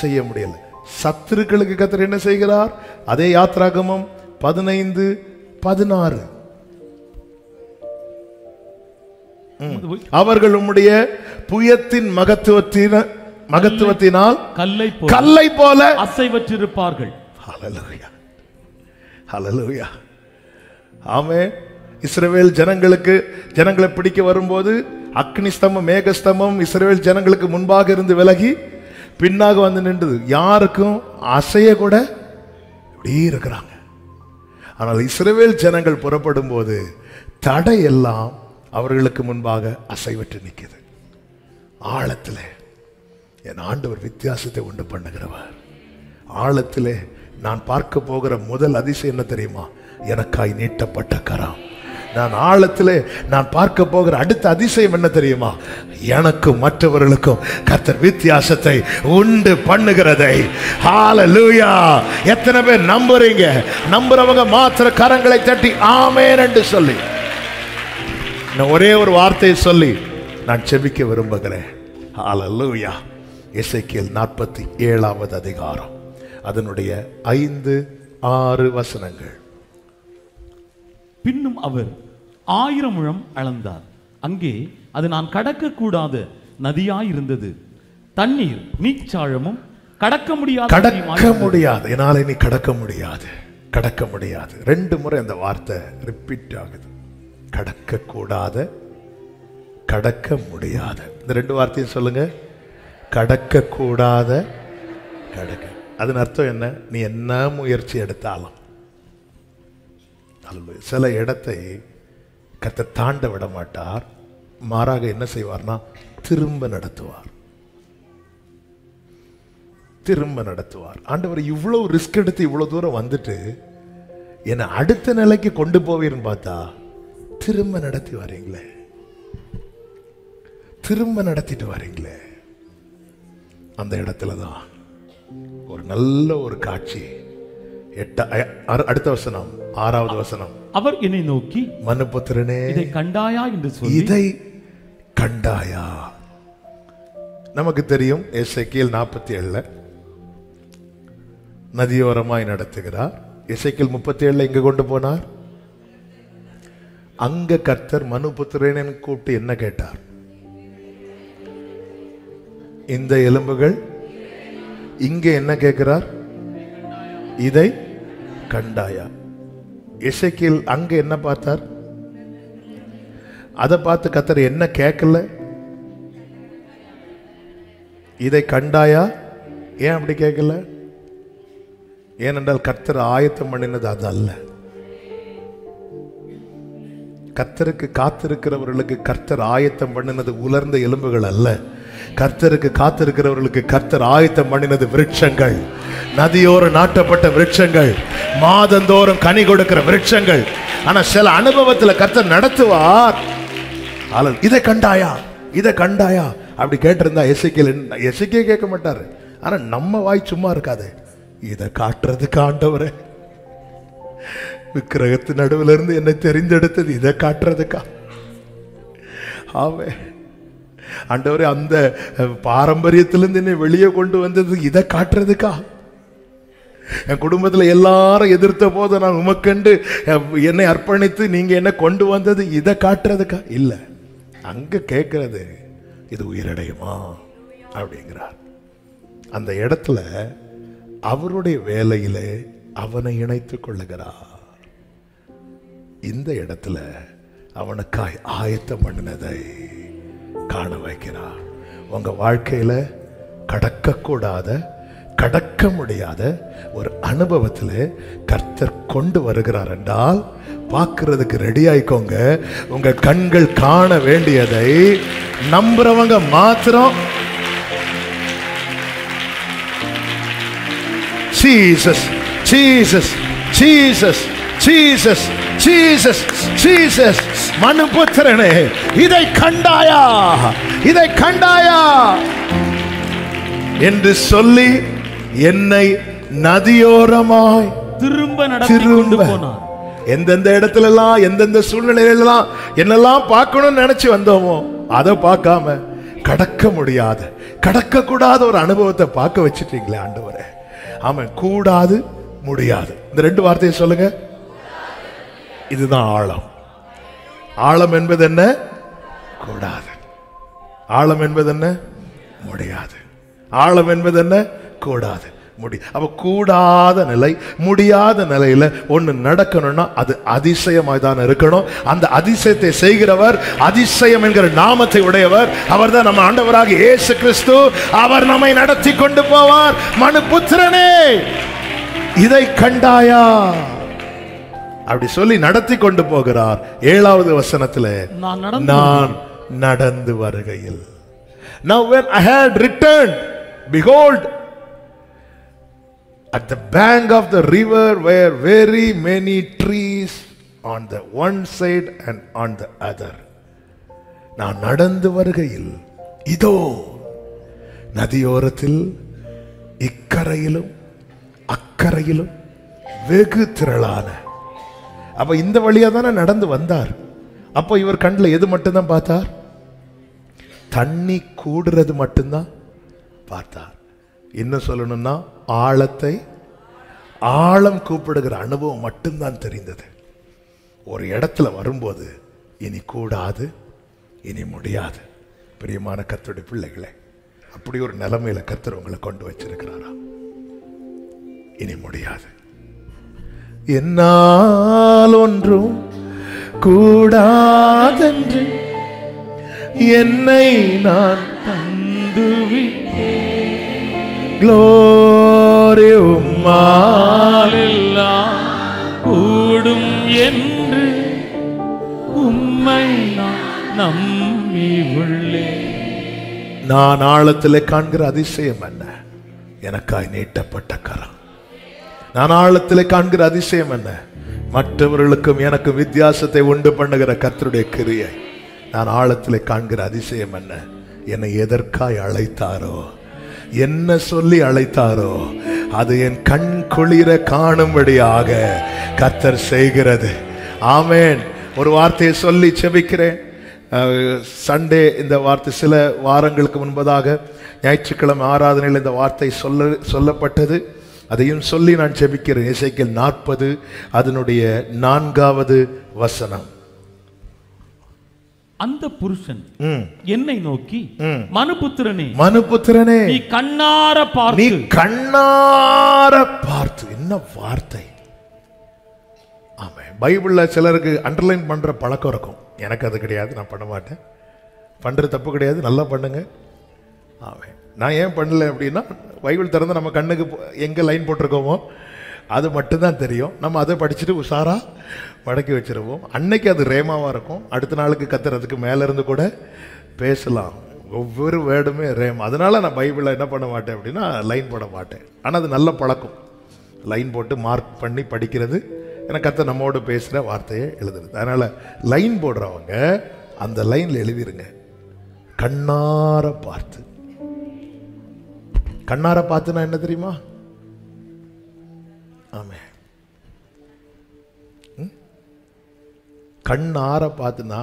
செய்ய முடியல. சத்துருக்களுக்கு கத்தர் என்ன செய்கிறார்? அதே யாத்ராகமம் பதினைந்து பதினாறு. அவர்கள் உம்முடைய புயத்தின் மகத்துவத்தின மகத்துவத்தினால்
கல்லை போல
கல்லை போல
அசைவற்றிருப்பார்கள்.
ஹalleluya ஹalleluya. ஆமே இஸ்ரவேல் ஜனங்களுக்கு ஜனங்களை பிடிக்க வரும்போது அக்னி மேகஸ்தமம் இஸ்ரேல் ஜனங்களுக்கு முன்பாக இருந்து விலகி பின்னாக வந்து நின்றது. யாருக்கும் அசைய கூட இப்படி இருக்கிறாங்க. ஆனால் இஸ்ரவேல் ஜனங்கள் புறப்படும் போது தடை எல்லாம் அவர்களுக்கு முன்பாக அசைவற்று நிற்குது. ஆழத்தில் என் ஆண்டவர் வித்தியாசத்தை உண்டு பண்ணுகிறவர். ஆழத்திலே நான் பார்க்க போகிற முதல் அதிசயம் என்ன தெரியுமா? எனக்காய் நீட்டப்பட்ட கரம். நான் ஆழத்தில் நான் பார்க்க போகிற அடுத்த அதிசயம் என்ன தெரியுமா? எனக்கும் மற்றவர்களுக்கும் கர்த்தர் வித்தியாசத்தை உண்டு பண்ணுகிறதை. ஹால லூயா எத்தனை பேர் நம்புறீங்க? நம்புறவங்க மாத்திர கரங்களை தட்டி ஆமேன் என்று சொல்லி. நான் ஒரே ஒரு வார்த்தையை சொல்லி நான் செபிக்க விரும்புகிறேன். ஹால லூயா இசைக்கியல் நாற்பத்தி ஏழாவது அதிகாரம். அதனுடைய ஐந்து ஆறு வசனங்கள்.
பின்னும் அவர் ஆயிரம் முழம் அளந்தார். அங்கே அது நான் கடக்க கூடாத நதியாயிருந்தது. தண்ணீர் நீச்சாழமும் கடக்க முடியாத
கடக்க. முடியாது. என்னால இனி கடக்க முடியாது. கடக்க முடியாது. ரெண்டு முறை அந்த வார்த்தை ரிப்பீட் ஆகுது. கடக்க கூடாத கடக்க முடியாத. இந்த ரெண்டு வார்த்தையும் சொல்லுங்க. கடக்க கூடாத கடக்க. அதன் அர்த்தம் என்ன? நீ என்ன முயற்சி எடுத்தாலும். அல்லது சில இடத்தை கத்தை தாண்ட விட மாட்டார் மாறாக என்ன செய்வார்னா திரும்ப நடத்துவார். திரும்ப நடத்துவார். ஆண்டவர் இவ்வளோ ரிஸ்க் எடுத்து இவ்வளோ தூரம் வந்துட்டு என்னை அடுத்த நிலைக்கு கொண்டு போவீர்னு பார்த்தா திரும்ப நடத்தி வரீங்களே. திரும்ப நடத்திட்டு வரீங்களே. அந்த இடத்துல தான் ஒரு நல்ல ஒரு காட்சி அடுத்த வசனம் ஆறாவது வசனம்.
அவர் என்னை நோக்கி
மனுபுத்திரனே
இதை கண்டாயா? என்று சொல்லி
இதை கண்டாயா? நமக்கு தெரியும் எசைக்கியல் நாற்பத்தி ஏழுல நதியோரமாய் நடத்துகிறார். எசைக்கியல் முப்பத்தி ஏழுல எங்க கொண்டு போனார்? அங்க கர்த்தர் மனுபுத்திரன் கூப்பிட்டு என்ன கேட்டார்? இந்த எலும்புகள் இங்க என்ன கேட்கிறார்? இதை கண்டாயா? இசைக்கில் அங்க என்ன பார்த்தார்? அதை பார்த்து கத்தர் என்ன கேட்கல? இதை கண்டாயா? ஏன் அப்படி கேட்கல? ஏனென்றால் கர்த்தர் ஆயத்தம் பண்ணினது அது அல்ல கத்தருக்கு காத்திருக்கிறவர்களுக்கு கர்த்தர் ஆயத்தம் பண்ணினது உலர்ந்த எலும்புகள் அல்ல. கர்த்தருக்கு காத்திருக்கிறவர்களுக்கு கர்த்தர் ஆயத்தம் பண்ணினது விருட்சங்கள். நதியோரம் நாட்டப்பட்ட விருட்சங்கள். மாதந்தோறும் கனி கொடுக்கிற விருட்சங்கள். ஆனா சில அனுபவத்துல கர்த்தர் நடத்துவார். இதை கண்டாயா? இதை கண்டாயா? அப்படி கேட்டிருந்தா எசைக்கேல் எசைக்கே கேட்க மாட்டாரு. ஆனா நம்ம வாய் சும்மா இருக்காது. இதை காட்டுறதுக்கு ஆண்டவரே. விக்கிரகத்து நடுவுல இருந்து என்னை தெரிந்தெடுத்தது இதை காட்டுறதுக்கா? ஆவே ஆண்டவர் அந்த அஹ், பாரம்பரியத்திலிருந்து என்னை வெளியே கொண்டு வந்தது இதை காட்டுறதுக்கா? என் குடும்பத்துல எல்லாரும் எதிர்த்த போது நான் உமக்கண்டு என்னை அர்ப்பணித்து நீங்க என்ன கொண்டு வந்தது இதை காட்டுறதுக்கா? இல்ல. அங்க கேட்கறது இது உயிரடையுமா? அப்படிங்கிறார். அந்த இடத்துல அவருடைய வேலையில் அவனை இணைத்துக் கொள்ளுகிறார். இந்த இடத்துல அவனுக்காய் ஆயத்தம் பண்ணினதை காண வைக்கிறார் உங்க வாழ்க்கையில கடக்கக்கூடாத கடக்க முடியாத ஒரு அனுபவத்தில் கர்த்தர் கொண்டு வருகிறார் என்றால் பார்க்கறதுக்கு ரெடி ஆயிக்கோங்க. உங்க கண்கள் காண வேண்டியதை நம்புறவங்க மாத்திரம் Jesus, Jesus, Jesus, Jesus, Jesus, Jesus, மனுபுத்திரனே இதை கண்டாயா? இதை கண்டாயா? என்று சொல்லி என்னை நதியோரமாய்
திரும்ப
திரும்ப. எந்தெந்த இடத்துல எல்லாம் எந்தெந்த சூழ்நிலையிலாம் என்னெல்லாம் பார்க்கணும்னு நினைச்சு வந்தோமோ அதை பார்க்காம கடக்க முடியாத. கடக்க கூடாத ஒரு அனுபவத்தை பார்க்க வச்சிட்டீங்களே ஆண்டவரே. ஆமாம் கூடாது முடியாது. இந்த ரெண்டு வார்த்தையை சொல்லுங்க. இதுதான் ஆழம். ஆழம் என்பது என்ன கூடாது. ஆழம் என்பது என்ன முடியாது. ஆழம் என்பது என்ன கூடாது. முடி அவ கூடாத நிலை முடியாத நிலையில ஒன்று நடக்கணும்னா அது அதிசயமாய் தான் இருக்கணும். அந்த அதிசயத்தை செய்கிறவர் அதிசயம் என்கிற நாமத்தை உடையவர் அவர்தான் நம்ம ஆண்டவராக இயேசு கிறிஸ்து. அவர் நம்மை நடத்தி கொண்டு போவார். மனு புத்திரனே இதை கண்டாயா? அப்படி சொல்லி நடத்தி கொண்டு போகிறார் ஏழாவது வசனத்துல
நான் நடந்து
வருகையில் Now when I had returned, behold, at the bank of the river were very many trees on the one side and on the other. நான் நடந்து வருகையில் இதோ நதியோரத்தில் இக்கரையிலும் அக்கரையிலும் வெகு திரளான அப்போ இந்த வழியாக தானே நடந்து வந்தார். அப்போ இவர் கண்ணில் எது மட்டும்தான் பார்த்தார்? தண்ணி கூடுறது மட்டும்தான் பார்த்தார். என்ன சொல்லணும்னா ஆழத்தை ஆழம் கூப்பிடுகிற அனுபவம் மட்டும்தான் தெரிந்தது. ஒரு இடத்துல வரும்போது இனி கூடாது இனி முடியாது. பிரியமான கர்த்தருடைய பிள்ளைகளை அப்படி ஒரு நிலைமையில கத்தர் உங்களை கொண்டு வச்சிருக்கிறாரா? இனி முடியாது. என்னால் ஒன்றும் கூடாதென்று என்னை நான் க்ளோரி
உம்மாலெல்லாம் கூடும் என்று உம்மை நான் நம்பி உள்ளே
நான் ஆழத்தில் காண்கிற அதிசயம் என்ன? எனக்காய் நீட்டப்பட்ட கரம். நான் ஆழத்தில் காண்கிற அதிசயம் என்ன? மற்றவர்களுக்கும் எனக்கும் வித்தியாசத்தை உண்டு பண்ணுகிற கத்தருடைய கிரியை. நான் ஆழத்தில் காண்கிற அதிசயம் என்ன? என்னை எதற்காய் அழைத்தாரோ? என்ன சொல்லி அழைத்தாரோ? அது என் கண் குளிர காணும்படியாக கத்தர் செய்கிறது. ஆமேன். ஒரு வார்த்தையை சொல்லி செபிக்கிறேன். சண்டே இந்த வார்த்தை சில வாரங்களுக்கு முன்பதாக ஞாயிற்றுக்கிழமை ஆராதனையில் இந்த வார்த்தை சொல்ல சொல்லப்பட்டது. அதையும் சொல்லி நான் ஜெபிக்கிறேன். இசைக்கல் நாற்பது அதனுடைய நான்காவது வசனம்.
அந்த புருஷன். என்னை நோக்கி மனுபுத்திரனே
மனுபுத்திரனே
நீ கண்ணார
நீ
பார்த்து
கண்ணார பார்த்து. என்ன வார்த்தை? ஆமா பைபிள்ல சிலருக்கு அண்டர்லைன் பண்ற பழக்கம் இருக்கும். எனக்கு அது கிடையாது நான் பண்ண மாட்டேன். பண்றது தப்பு கிடையாது நல்லா பண்ணுங்க. ஆமாம் நான் ஏன் பண்ணல அப்படின்னா பைபிள் திறந்து நம்ம கண்ணுக்கு எங்கே லைன் போட்டிருக்கோமோ அது மட்டும்தான் தெரியும். நம்ம அதை படிச்சுட்டு உஷாராக மடக்கி வச்சிருவோம். அன்னைக்கு அது ரேமாவாக இருக்கும். அடுத்த நாளுக்கு கத்துறதுக்கு மேலேருந்து கூட பேசலாம். ஒவ்வொரு வேர்டுமே ரேம். அதனால் நான் பைபிளை என்ன பண்ண மாட்டேன் அப்படின்னா லைன் போட மாட்டேன். ஆனால் அது நல்ல பழக்கம். லைன் போட்டு மார்க் பண்ணி படிக்கிறது. ஏன்னா கத்தை நம்மோடு பேசுகிற வார்த்தையை எழுதுறது. அதனால் லைன் போடுறவங்க அந்த லைனில் எழுதிருங்க. கண்ணார பார்த்து. கண்ணார பார்த்துனா என்ன தெரியுமா? ஆமே கண்ணார பார்த்துனா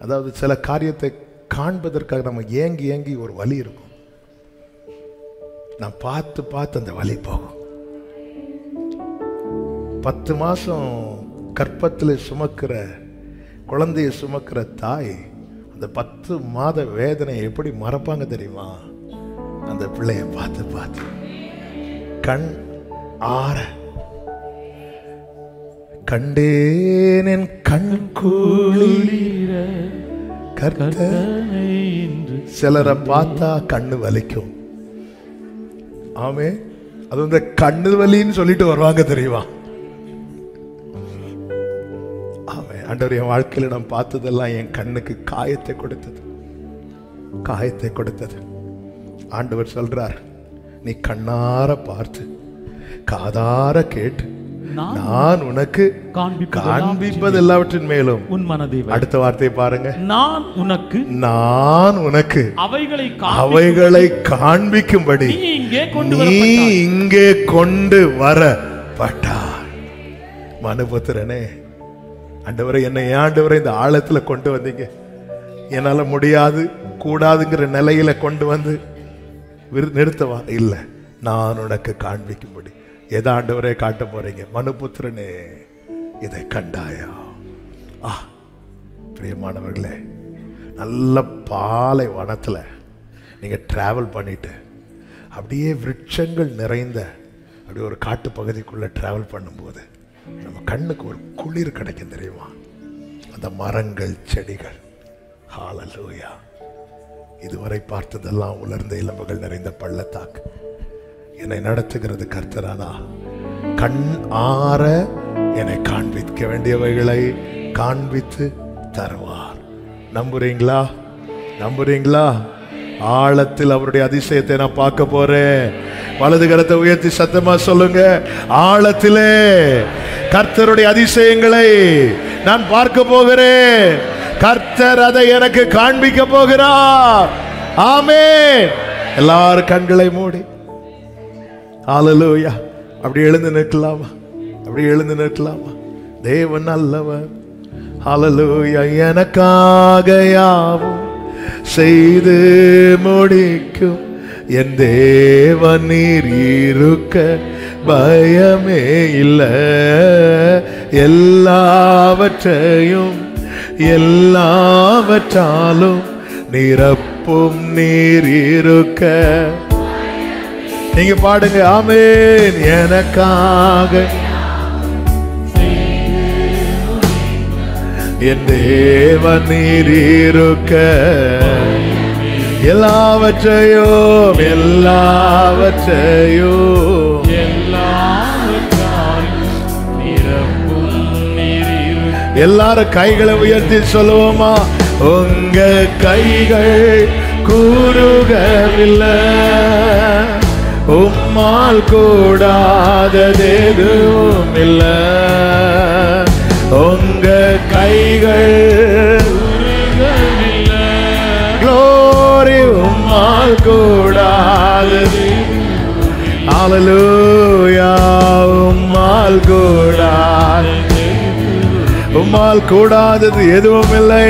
அதாவது சில காரியத்தை காண்பதற்காக நம்ம ஏங்கி ஏங்கி ஒரு வலி இருக்கும். நான் பார்த்து பார்த்து அந்த வலி போகும். பத்து மாதம் கற்பத்தில் சுமக்கிற குழந்தையை சுமக்கிற தாய் அந்த பத்து மாத வேதனை எப்படி மறப்பாங்க தெரியுமா? அந்த பிள்ளைய பார்த்து பார்த்து கண் ஆற கண்டேன் என் கண் குளிர கர்த்தர் சிலரை பார்த்தா கண்ணு வலிக்கும். ஆமே அது வந்து கண்ணு வலின்னு சொல்லிட்டு வருவாங்க தெரியுமா? ஆமே ஆண்டவர் என் வாழ்க்கையில நான் பார்த்ததெல்லாம் என் கண்ணுக்கு காயத்தை கொடுத்தது. காயத்தை கொடுத்தது. ஆண்டவர் சொல்றார் நீ கண்ணார பார்த்து காதார கேட்டு
நான்
உனக்கு காண்பிப்பது எல்லாவற்றின் மேலும்.
உன் மனதை.
அடுத்த வார்த்தையை பாருங்க.
நான் உனக்கு
நான் உனக்கு
அவைகளை
அவைகளை காண்பிக்கும்படி
நீ இங்கே கொண்டு
கொண்டு வரப்பட்டாய். மனுபுத்திரனே ஆண்டவரை என்னை ஏன் ஆண்டவரை இந்த ஆழத்துல கொண்டு வந்தீங்க? என்னால முடியாது கூடாதுங்கிற நிலையில கொண்டு வந்து விரு- நிறுத்தவா? இல்லை. நான் உனக்கு காண்பிக்கும்படி. எதை ஆண்டவரே காட்ட போறீங்க? மனுபுத்திரனே இதை கண்டாயா? ஆ பிரியமானவர்களே நல்ல பாலை வனத்தில் நீங்கள் ட்ராவல் பண்ணிட்டு அப்படியே விருட்சங்கள் நிறைந்த அப்படியே ஒரு காட்டு பகுதிக்குள்ளே ட்ராவல் பண்ணும்போது நம்ம கண்ணுக்கு ஒரு குளிர் கிடைக்கும் தெரியுமா? அந்த மரங்கள் செடிகள். ஹாலலூயா இதுவரை பார்த்ததெல்லாம் உலர்ந்த இளம்புகள் நிறைந்த பள்ளத்தாக்கு. என்னை நடத்துகிறது கர்த்தரானா கண் ஆற என்னை காண்பிக்க வேண்டியவைகளை காண்பித்து தருவார். நம்புறீங்களா? நம்புறீங்களா? ஆழத்தில் அவருடைய அதிசயத்தை நான் பார்க்க போறேன். வலது கரத்தை உயர்த்தி சத்தமா சொல்லுங்க. ஆழத்திலே கர்த்தருடைய அதிசயங்களை நான் பார்க்க போகிறேன். கர்த்தர் அதை எனக்கு காண்பிக்க போகிறார். ஆமே எல்லாரும் கண்களை மூடி. ஆலலூயா அப்படி எழுந்து நிற்கலாமா? அப்படி எழுந்து நிற்கலாமா? தேவன் நல்லவர். ஆலலூயா எனக்காக யாவும் செய்து முடிக்கும். என் தேவன் நீர் இருக்க பயமே இல்லை. எல்லாவற்றையும் எல்லாவற்றாலும் நிரப்பும் நீர் இருக்க. நீங்க பாடுங்க ஆமேன். எனக்காக என் தேவன் நீர் இருக்க. எல்லாவற்றையும் எல்லாவற்றையும் எல்லாரும் கைகளை உயர்த்தி சொல்லுவோமா? உங்க கைகள் கூறுகவில்லை. உம்மால் கூடாதது இல்லை. உங்க கைகள் glory உம்மால் கூடாதது. Hallelujah உம்மால் கூடாது உம்மால் கூடாதது எதுவும் இல்லை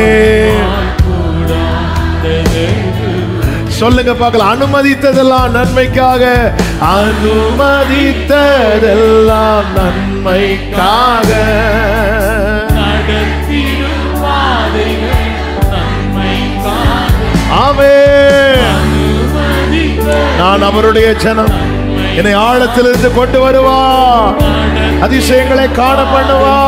சொல்லுங்க பார்க்கலாம். அனுமதித்ததெல்லாம் நன்மைக்காக. அனுமதித்ததெல்லாம் நன்மைக்காக. ஆமே நான் அவருடைய ஜனம். என்னை ஆழத்திலிருந்து கொண்டு வருவா அதிசயங்களை காண பண்ணுவா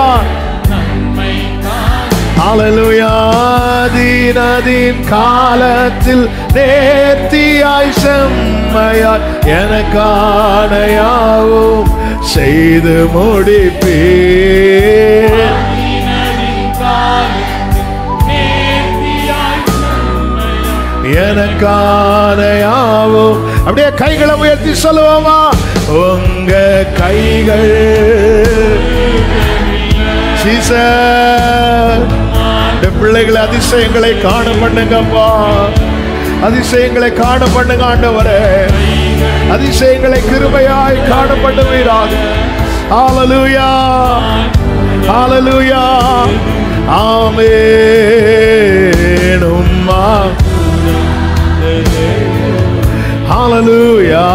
அலலுயாதீனதின் காலத்தில் நேர்த்தியாய் செம்மையாய் எனக்கானையாவும் செய்து முடிப்பேன் எனக்கானையாவும். அப்படியே கைகளை உயர்த்தி சொல்லுவோமா? உங்க கைகள். சீசர் இந்த பிள்ளைகளை அதிசயங்களை காண பண்ணுங்கப்பா. அதிசயங்களை காண பண்ணுங்க ஆண்டவரே. அதிசயங்களை கிருபையாய் காண பண்ணுவீராக ஆலலூயா ஆலலூயா ஆமேனும்மா ஆலலூயா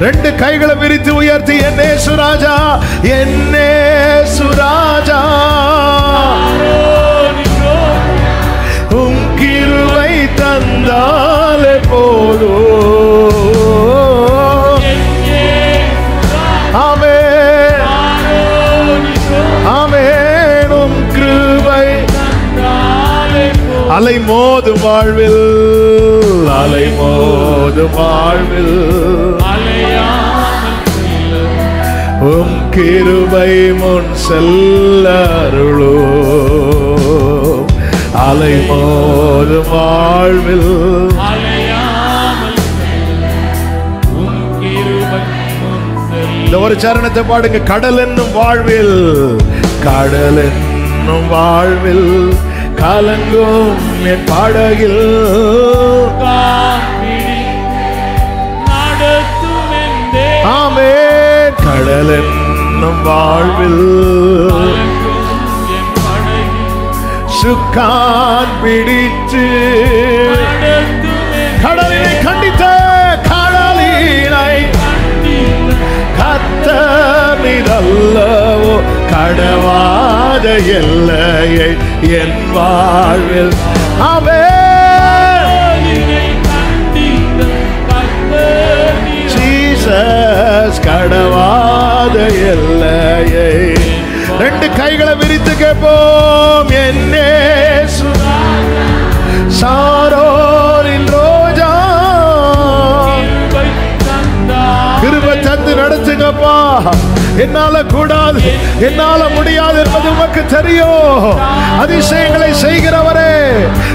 ரெண்டு கைகளை விரித்து உயர்த்தி என்னே சுராஜா என்னே சுராஜா உங்கிருவை தந்தாலே போதோ ஆமே ஆமேன். உம் அலை மோது வாழ்வில் அலை மோது வாழ்வில். கிருபை முன் செல்லருளோ அலை மோதும் வாழ்வில். இந்த ஒரு சரணத்தை பாடுங்க. கடல் என்னும் வாழ்வில் கடல் என்னும் வாழ்வில் கலங்கும் என் படகில். ஆமே கடல் என்னும் வாழ்வில் சுக்கான் பிடித்து கடலினை கண்டித்த கடலினை கத்தமிதல்லவோ கடவாத எல்லையை என் வாழ்வில். அவே ஜீசஸ். கடவாத எல்லையை ரெண்டு கைகளை விரித்து கேட்போம். என்னே சாரோ தந்து என்னால கூடாது என்னால முடியாது என்பது உமக்கு தெரியும். அதிசயங்களை செய்கிறவரே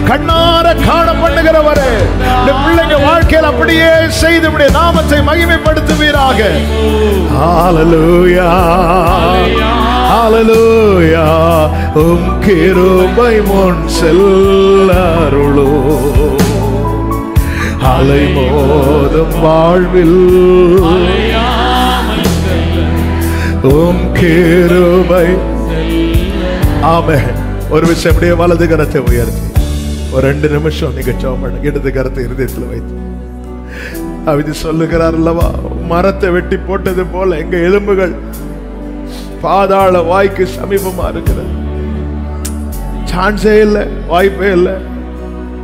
கண்ணார காண பண்ணுகிறவரே இந்த பிள்ளைங்க வாழ்க்கையில் அப்படியே செய்து இப்படி நாமத்தை மகிமைப்படுத்துவீராக. ஆலலூயா ஆலலூயா உம் கிருபை முன் செல்லருளோ. அலை மோதும் வாழ்வில். உம் கிருபை. ஆமே ஒரு விஷயம் அப்படியே வலது கரத்தை உயர்த்தி. ஒரு ரெண்டு நிமிஷம் நீங்க சோமன் இடது கரத்தை இருதயத்தில் வைத்து. அவிதி சொல்லுகிறார் அல்லவா? மரத்தை வெட்டி போட்டது போல எங்க எலும்புகள் பாதாள வாய்க்கு சமீபமா இருக்கிறது. சான்ஸே இல்லை வாய்ப்பே இல்லை.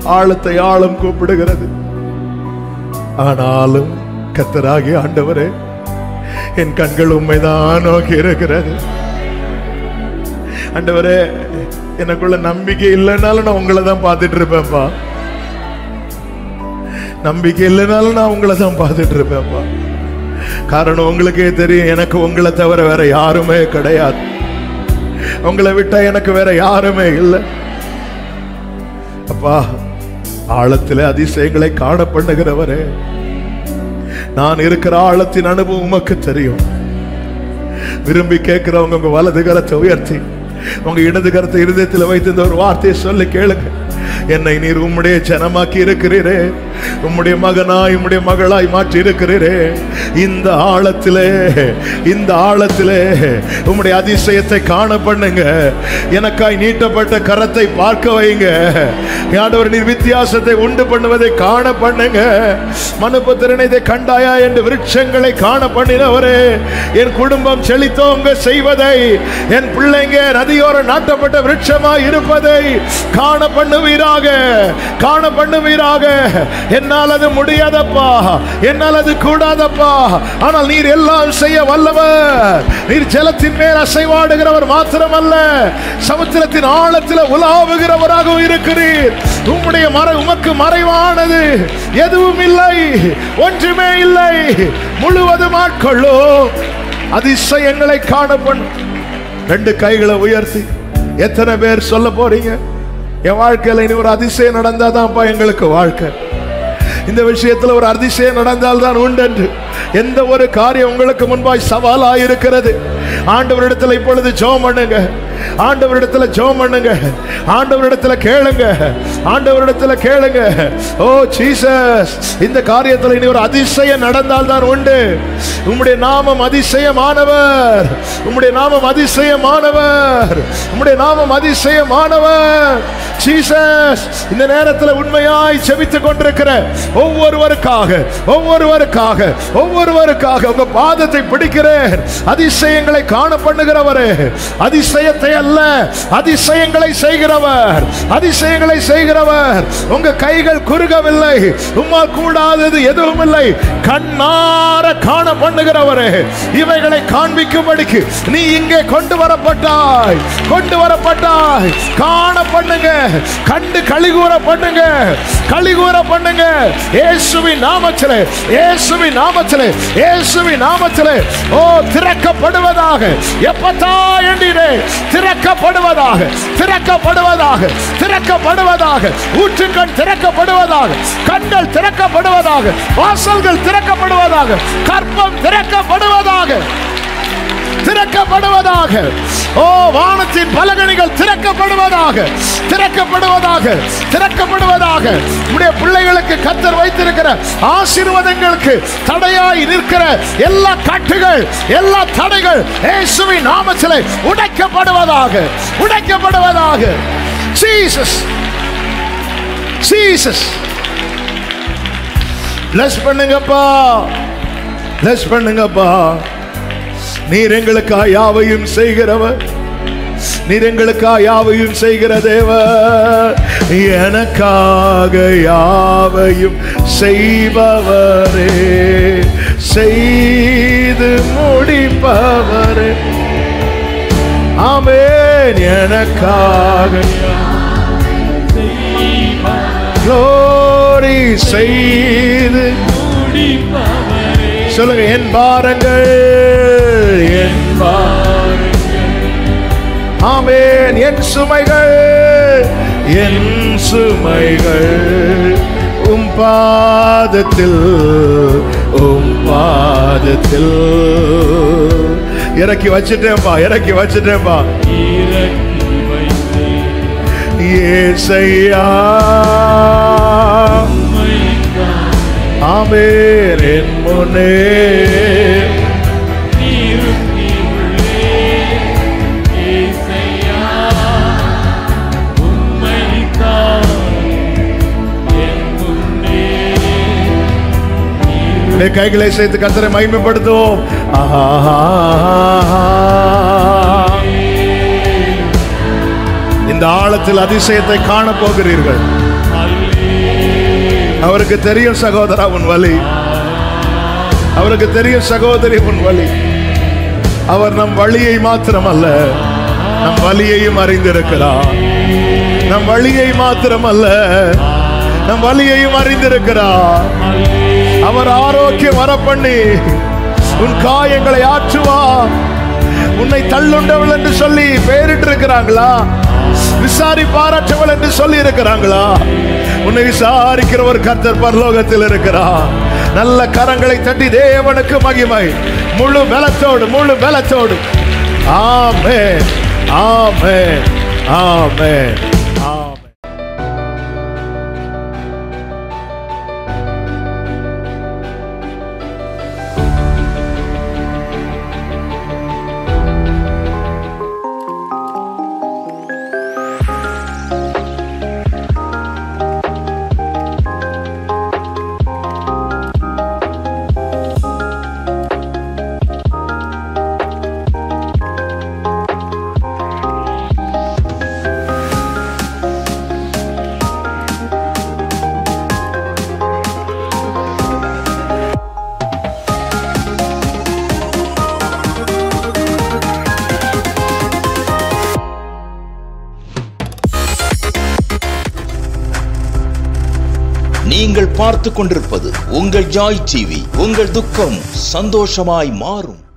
ஆழத்தை ஆழம் கூப்பிடுகிறது. ஆனாலும் கத்தராகி ஆண்டவரே என் கண்கள் உண்மைதான் நோக்கி இருக்கிறது. அண்டவரே எனக்குள்ள நம்பிக்கை இல்லைனாலும் நான் உங்களை தான் பார்த்துட்டு இருப்பேன்ப்பா நம்பிக்கை இல்லைனாலும் நான் உங்களை தான் பார்த்துட்டு இருப்பேன்ப்பா காரணம் உங்களுக்கே தெரியும் எனக்கு உங்களை தவிர வேற யாருமே கிடையாது. உங்களை விட்டா எனக்கு வேற யாருமே இல்லை. அப்பா ஆழத்தில் அதிசயங்களை காண பண்ணுகிறவரே நான் இருக்கிற ஆழத்தின் அனுபவம் உமக்கு தெரியும். விரும்பி கேட்கிறவங்க உங்க வலது கரத்தை உயர்த்தி உங்க இடது கரத்தை இருதயத்தில் வைத்து இந்த ஒரு வார்த்தையை சொல்லி கேளுங்க. என்னை நீர் உம்முடைய ஜனமாக்கி இருக்கிறீரே. உம்முடைய மகனாய் உம்முடைய மகளாய் மாற்றி இருக்கிறீரே. இந்த ஆழத்திலே இந்த ஆழத்திலே உம்முடைய அதிசயத்தை காண பண்ணுங்க. எனக்காய் நீட்டப்பட்ட கரத்தை பார்க்க வைங்க. ஆண்டவர் நீர் வித்தியாசத்தை உண்டு பண்ணுவதை காண பண்ணுங்க. மனுபத்திரனை இதை கண்டாயா என்று விருட்சங்களை காண பண்ணினவரே. என் குடும்பம் செழித்தோங்க செய்வதை என் பிள்ளைங்க நதியோர நாட்டப்பட்ட விருட்சமாய் இருப்பதை காண பண்ணுவீராக காண பண்ணுவீராக என்னால் அது முடியாதப்பா என்னால் அது கூடாதப்பா. ஆனால் நீர் எல்லாம் செய்ய வல்லவர். நீர் ஜலத்தின் மேல் அசைவாடுகிறவர் மாத்திரமல்ல. சமுத்திரத்தின் ஆழத்தில் உலாவுகிறவராகவும் இருக்கிறீர். உம்முடைய மறை உமக்கு மறைவானது எதுவும் இல்லை ஒன்றுமே இல்லை. முழுவதும் ஆட்கொள்ளோ. அதிசயங்களை காணப்படும் ரெண்டு கைகளை உயர்த்தி. எத்தனை பேர் சொல்ல போறீங்க? என் வாழ்க்கையில் இனி ஒரு அதிசயம் நடந்தால் தான்ப்பா எங்களுக்கு வாழ்க்கை. இந்த விஷயத்தில் ஒரு அதிசயம் நடந்தால் தான் உண்டென்று. எந்த ஒரு காரியம் உங்களுக்கு முன்பாய் சவாலாக இருக்கிறது ஆண்டவரிடத்தில் இப்பொழுது ஜோம் பண்ணுங்க. ஆண்டவரிடத்துல ஜோம் பண்ணுங்க. ஆண்டவரிடத்துல கேளுங்க. ஆண்டவரிடத்துல கேளுங்க. ஓ ஜீசஸ் இந்த காரியத்துல இனி ஒரு அதிசயம் நடந்தால் தான் உண்டு. உம்முடைய நாமம் அதிசயமானவர். உம்முடைய நாமம் அதிசயமானவர். உம்முடைய நாமம் அதிசயமானவர். ஜீசஸ் இந்த நேரத்தில் உண்மையாய் செபித்துக் கொண்டிருக்கிற ஒவ்வொருவருக்காக ஒவ்வொருவருக்காக ஒவ்வொருவருக்காக உங்க பாதத்தை பிடிக்கிறேன். அதிசயங்களை காண பண்ணுகிறவரே அதிசயத்தை அல்ல அதிசயங்களை செய்கிறவர். அதிசயங்களை செய்கிறவர். உங்க கைகள் குறுகவில்லை. உம்மால் கூடாதது எதுவும் இல்லை கண்ணார காண பண்ணுகிறவரே இவைகளை காண்பிக்கும்படிக்கு நீ இங்கே கொண்டு வரப்பட்டாய். கொண்டு வரப்பட்டாய். காண பண்ணுங்க. கண்டு கழிகூற பண்ணுங்க. கழிகூற பண்ணுங்க. இயேசுவின் நாமத்திலே இயேசுவின் நாமத்திலே இயேசுவின் நாமத்திலே. ஓ திறக்கப்படுவதாக. எப்பத்தா எண்ணினே திறக்கப்படுவதாக திறக்கப்படுவதாக திறக்கப்படுவதாக ஊற்றுக்கண் திறக்கப்படுவதாக கண்கள் திறக்கப்படுவதாக வாசல்கள் திறக்கப்படுவதாக கற்பம் திறக்கப்படுவதாக. திறக்கப்படுவதாக. ஓ வானத்தின் பலகணிகள் திறக்கப்படுவதாக திறக்கப்படுவதாக திறக்கப்படுவதாக. உடைய பிள்ளைகளுக்கு கத்தர் வைத்திருக்கிற ஆசீர்வாதங்களுக்கு தடையாய் நிற்கிற எல்லா கட்டுகள் எல்லா தடைகள் இயேசுவின் நாமத்திலே உடைக்கப்படுவதாக உடைக்கப்படுவதாக. ஜீசஸ் ஜீசஸ் பிளஸ் பண்ணுங்கப்பா பிளஸ் பண்ணுங்கப்பா. நீர் எங்களுக்கா யாவையும் செய்கிறவர். நீர் எங்களுக்கா யாவையும் செய்கிற தேவர். எனக்காக யாவையும் செய்பவரே. செய்து முடிப்பவரே. ஆமென். எனக்காக glory செய்து சொல்லுங்க என் பாரங்கள். ஆமேன். என் சுமைகள் என் சுமைகள் உம் பாதத்தில் உம் பாதத்தில். இறக்கி வச்சிட்டேன்பா இறக்கி வச்சிட்டேன்பா. ஏசையா. ஆமேன். என் முன்னே. கைகளை சேர்த்து கத்தரை மகிமைப்படுத்துவோம். இந்த ஆழத்தில் அதிசயத்தை காண போகிறீர்கள். அவருக்கு தெரியும் சகோதரா உன் வலி. அவருக்கு தெரியும் சகோதரி உன் வலி. அவர் நம் வழியை மாத்திரமல்ல நம் வலியையும் அறிந்திருக்கிறார். நம் வழியை மாத்திரமல்ல நம் வலியையும் அறிந்திருக்கிறார். அவர் ஆரோக்கியம் வர பண்ணி உன் காயங்களை ஆற்றுவா. உன்னை தள்ளுண்டவள் என்று சொல்லி பெயரிட்டு இருக்கிறாங்களா விசாரி பாராட்டவள் என்று சொல்லி இருக்கிறாங்களா உன்னை விசாரிக்கிற ஒரு கர்த்தர் பரலோகத்தில் இருக்கிறார். நல்ல கரங்களை தட்டி தேவனுக்கு மகிமை. முழு பலத்தோடு முழு பலத்தோடு. ஆமே ஆமே ஆமே
பார்த்து கொண்டிருப்பது உங்கள் ஜாய் டிவி. உங்கள் துக்கம் சந்தோஷமாய் மாறும்.